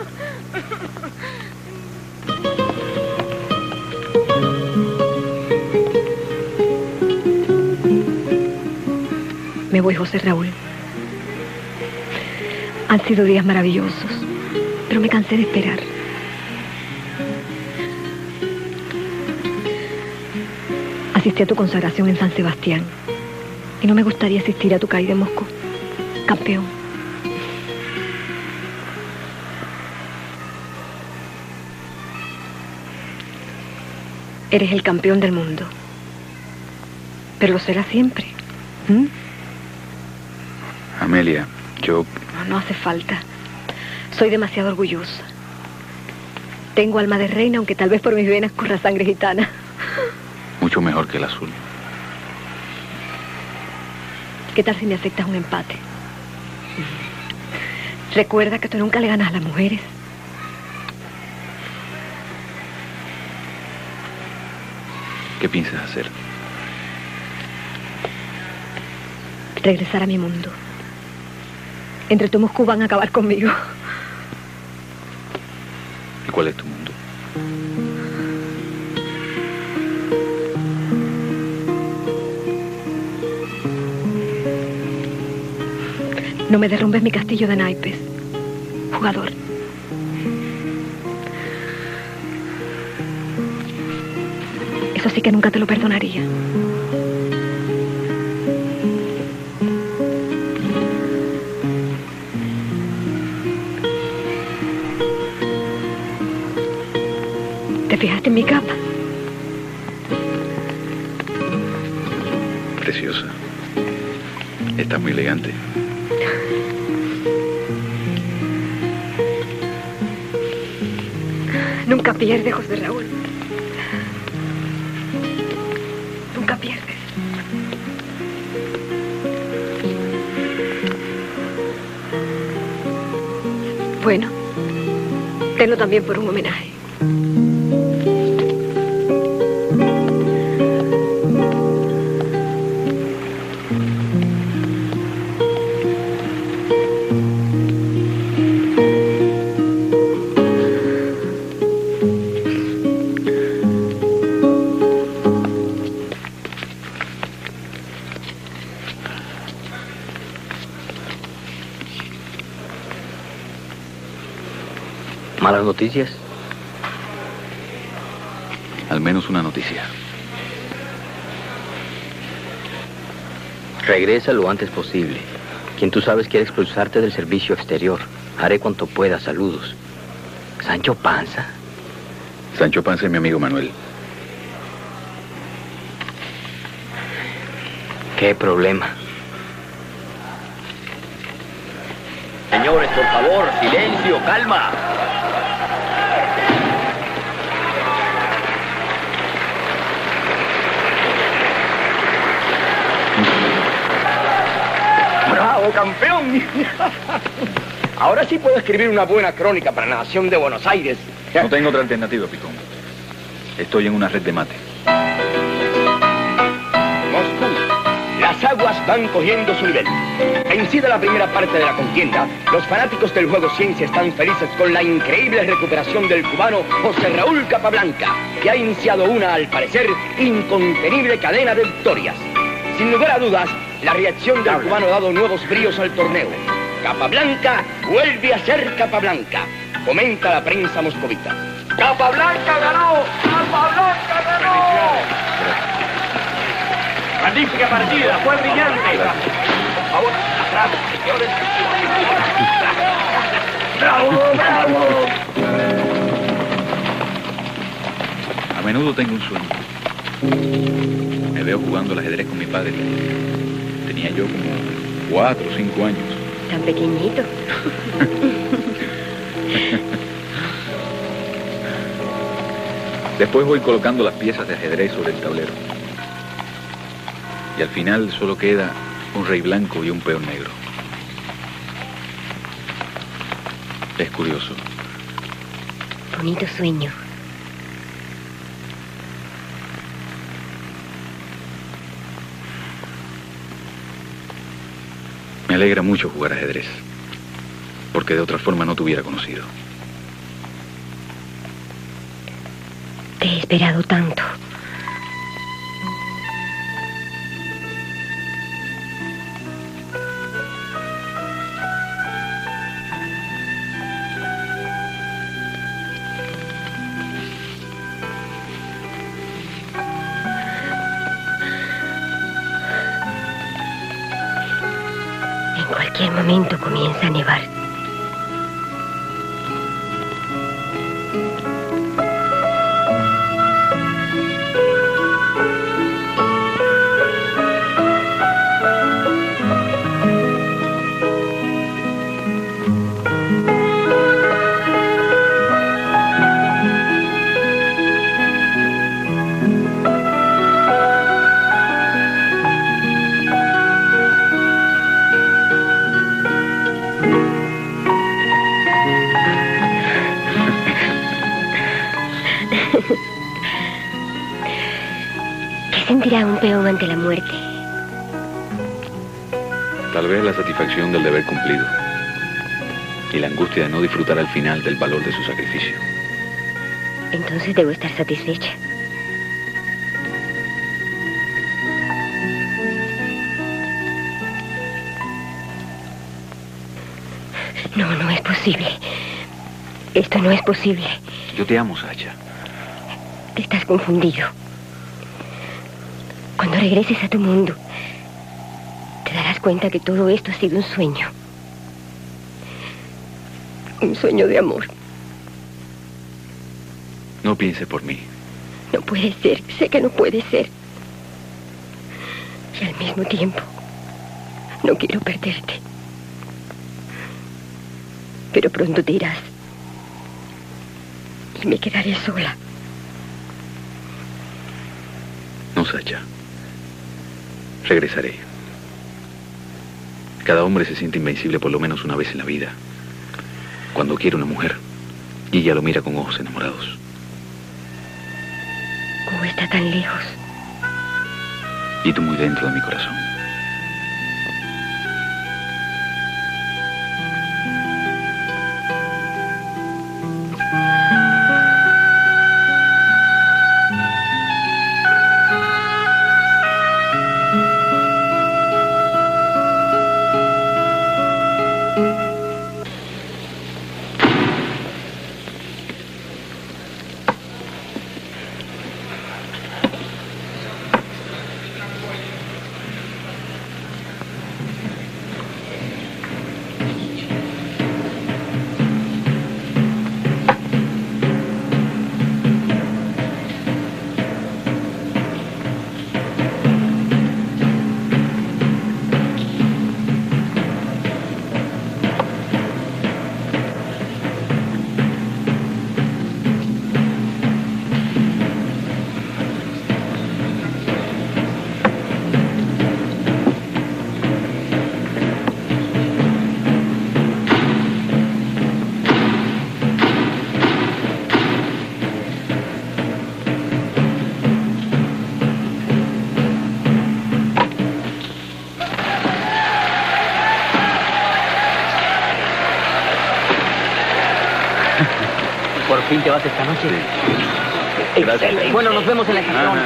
Me voy, José Raúl. Han sido días maravillosos, pero me cansé de esperar. Asistí a tu consagración en San Sebastián y no me gustaría asistir a tu caída en Moscú. Campeón. Eres el campeón del mundo. Pero lo serás siempre. ¿Mm? Amelia, yo... No, no hace falta. Soy demasiado orgullosa. Tengo alma de reina, aunque tal vez por mis venas corra sangre gitana. Mucho mejor que el azul. ¿Qué tal si me aceptas un empate? Recuerda que tú nunca le ganas a las mujeres. ¿Qué piensas hacer? Regresar a mi mundo. Entre tú y Moscú van a acabar conmigo. ¿Y cuál es tu No me derrumbes mi castillo de naipes, jugador. Eso sí que nunca te lo perdonaría. ¿Te fijaste en mi capa? Preciosa. Estás muy elegante. Nunca pierdes, José Raúl. Nunca pierdes. Bueno, tenlo también por un homenaje. ¿Malas noticias? Al menos una noticia. Regresa lo antes posible. Quien tú sabes quiere expulsarte del servicio exterior. Haré cuanto pueda. Saludos. Sancho Panza. Sancho Panza es mi amigo Manuel. ¿Qué problema? Señores, por favor, silencio, calma. Carajo, campeón. (laughs) Ahora sí puedo escribir una buena crónica para la Nación de Buenos Aires. No tengo otra alternativa, Picón. Estoy en una red de mate. Moscú. Las aguas van cogiendo su nivel. Vencida la primera parte de la contienda, los fanáticos del juego ciencia están felices con la increíble recuperación del cubano José Raúl Capablanca, que ha iniciado una, al parecer, incontenible cadena de victorias. Sin lugar a dudas, la reacción del cubano ha dado nuevos bríos al torneo. Capablanca vuelve a ser Capablanca, comenta la prensa moscovita. ¡Capablanca ganó! ¡Capablanca ganó! Magnífica partida, fue brillante. Por favor, atrás, señores. ¡Bravo, bravo! A menudo tengo un sueño. Me veo jugando al ajedrez con mi padre. Tenía yo como cuatro o cinco años. Tan pequeñito. Después voy colocando las piezas de ajedrez sobre el tablero. Y al final solo queda un rey blanco y un peón negro. Es curioso. Bonito sueño. Alegra mucho jugar ajedrez. Porque de otra forma no te hubiera conocido. Te he esperado tanto. En cualquier momento comienza a nevar. Cumplido. Y la angustia de no disfrutar al final del valor de su sacrificio. Entonces debo estar satisfecha. No, no es posible. Esto no es posible. Yo te amo, Sacha. Estás confundido. Cuando regreses a tu mundo, te darás cuenta que todo esto ha sido un sueño. Un sueño de amor. No piense por mí. No puede ser. Sé que no puede ser. Y al mismo tiempo, no quiero perderte. Pero pronto te irás. Y me quedaré sola. No, Sacha. Regresaré. Cada hombre se siente invencible por lo menos una vez en la vida. Cuando quiere una mujer y ella lo mira con ojos enamorados. ¿Cómo está tan lejos? Y tú muy dentro de mi corazón. Te vas esta noche? Excelente. Bueno, nos vemos en la estación.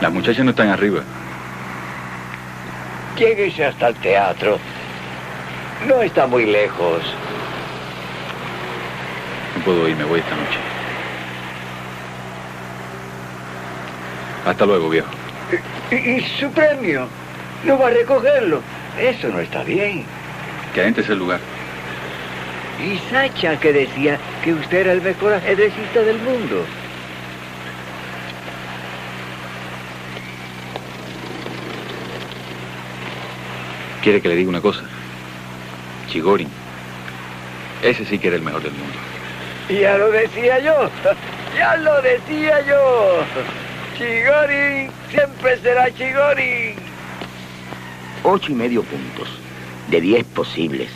Las muchachas no están arriba. Lléguese hasta el teatro. No está muy lejos. No puedo ir, me voy esta noche. Hasta luego, viejo. ¿Y, y su premio? ¿No va a recogerlo? Eso no está bien. Que entre ese lugar. Y Sacha que decía que usted era el mejor ajedrecista del mundo. ¿Quiere que le diga una cosa? Chigorin. Ese sí que era el mejor del mundo. Ya lo decía yo. Ya lo decía yo. Chigorin siempre será Chigorin. Ocho y medio puntos, de diez posibles,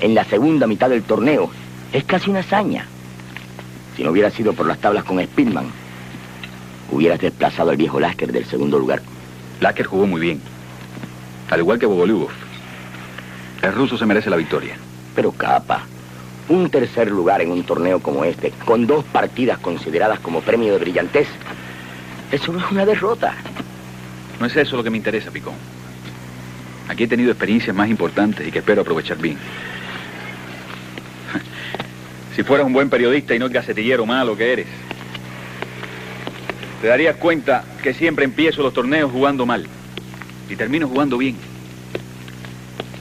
en la segunda mitad del torneo. Es casi una hazaña. Si no hubiera sido por las tablas con Spillman, hubieras desplazado al viejo Lasker del segundo lugar. Lasker jugó muy bien. Al igual que Bogoliubov. El ruso se merece la victoria. Pero capa, un tercer lugar en un torneo como este, con dos partidas consideradas como premio de brillantez, eso no es una derrota. No es eso lo que me interesa, Picón. Aquí he tenido experiencias más importantes y que espero aprovechar bien. (laughs) Si fueras un buen periodista y no el gacetillero malo que eres, te darías cuenta que siempre empiezo los torneos jugando mal y termino jugando bien.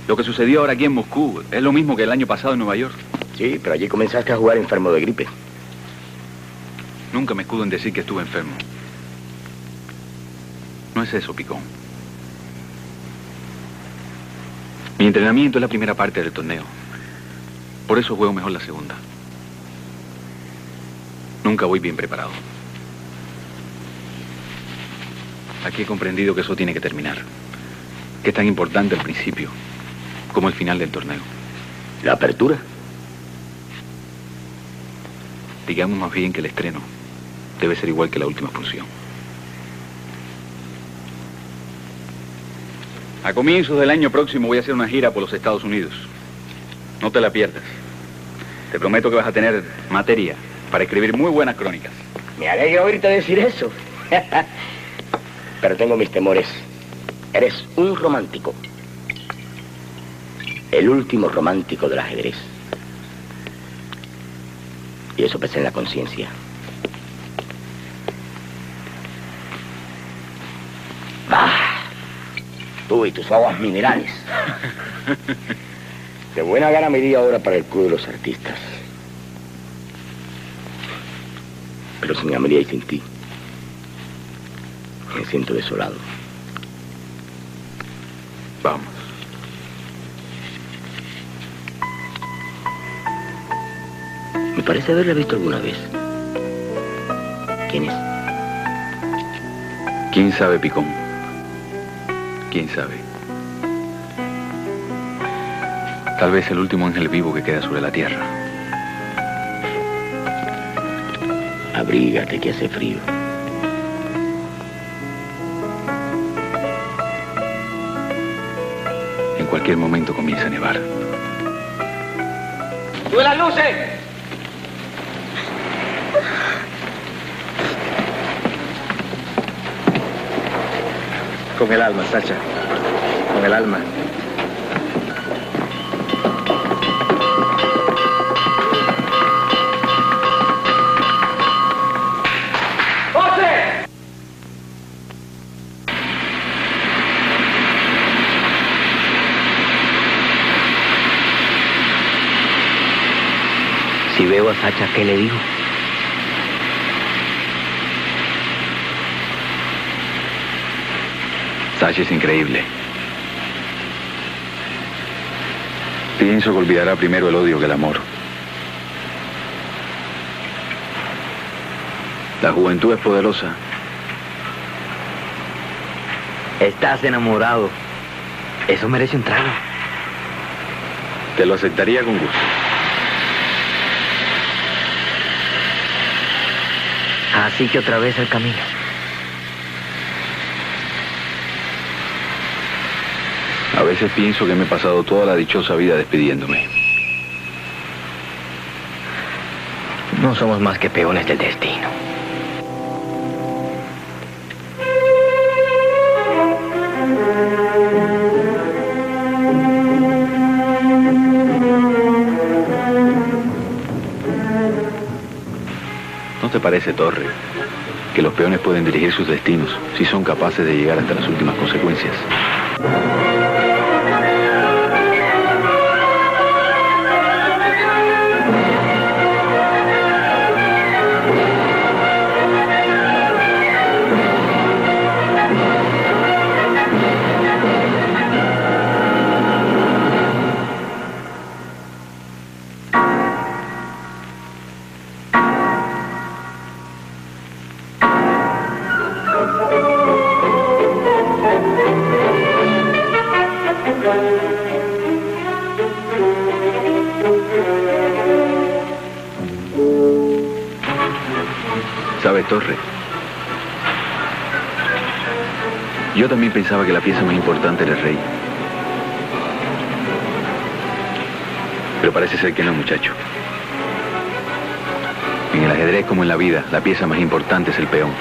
Lo que sucedió ahora aquí en Moscú es lo mismo que el año pasado en Nueva York. Sí, pero allí comenzaste a jugar enfermo de gripe. Nunca me escudo en decir que estuve enfermo. No es eso, Picón. Mi entrenamiento es la primera parte del torneo. Por eso juego mejor la segunda. Nunca voy bien preparado. Aquí he comprendido que eso tiene que terminar. Que es tan importante el principio como el final del torneo. ¿La apertura? Digamos más bien que el estreno debe ser igual que la última función. A comienzos del año próximo voy a hacer una gira por los Estados Unidos. No te la pierdas. Te prometo que vas a tener materia para escribir muy buenas crónicas. Me alegra oírte decir eso. (laughs) Pero tengo mis temores. Eres un romántico. El último romántico del ajedrez. Y eso pesa en la conciencia. Bah, tú y tus aguas minerales. (laughs) De buena gana me di ahora para el club de los artistas. Pero sin Amelia y sin ti, me siento desolado. Parece haberla visto alguna vez. ¿Quién es? ¿Quién sabe, Picón? ¿Quién sabe? Tal vez el último ángel vivo que queda sobre la tierra. Abrígate que hace frío. En cualquier momento comienza a nevar. ¡Sube las luces! Con el alma, Sacha. Con el alma. ¡José! Si veo a Sacha, ¿qué le digo? Es increíble. Pienso que olvidará primero el odio que el amor. La juventud es poderosa. Estás enamorado. Eso merece un trago. Te lo aceptaría con gusto. Así que otra vez el camino. A veces pienso que me he pasado toda la dichosa vida despidiéndome. No somos más que peones del destino. ¿No te parece, Torre, que los peones pueden dirigir sus destinos si son capaces de llegar hasta las últimas consecuencias? Pensaba que la pieza más importante era el rey. Pero parece ser que no, muchacho. En el ajedrez como en la vida, la pieza más importante es el peón.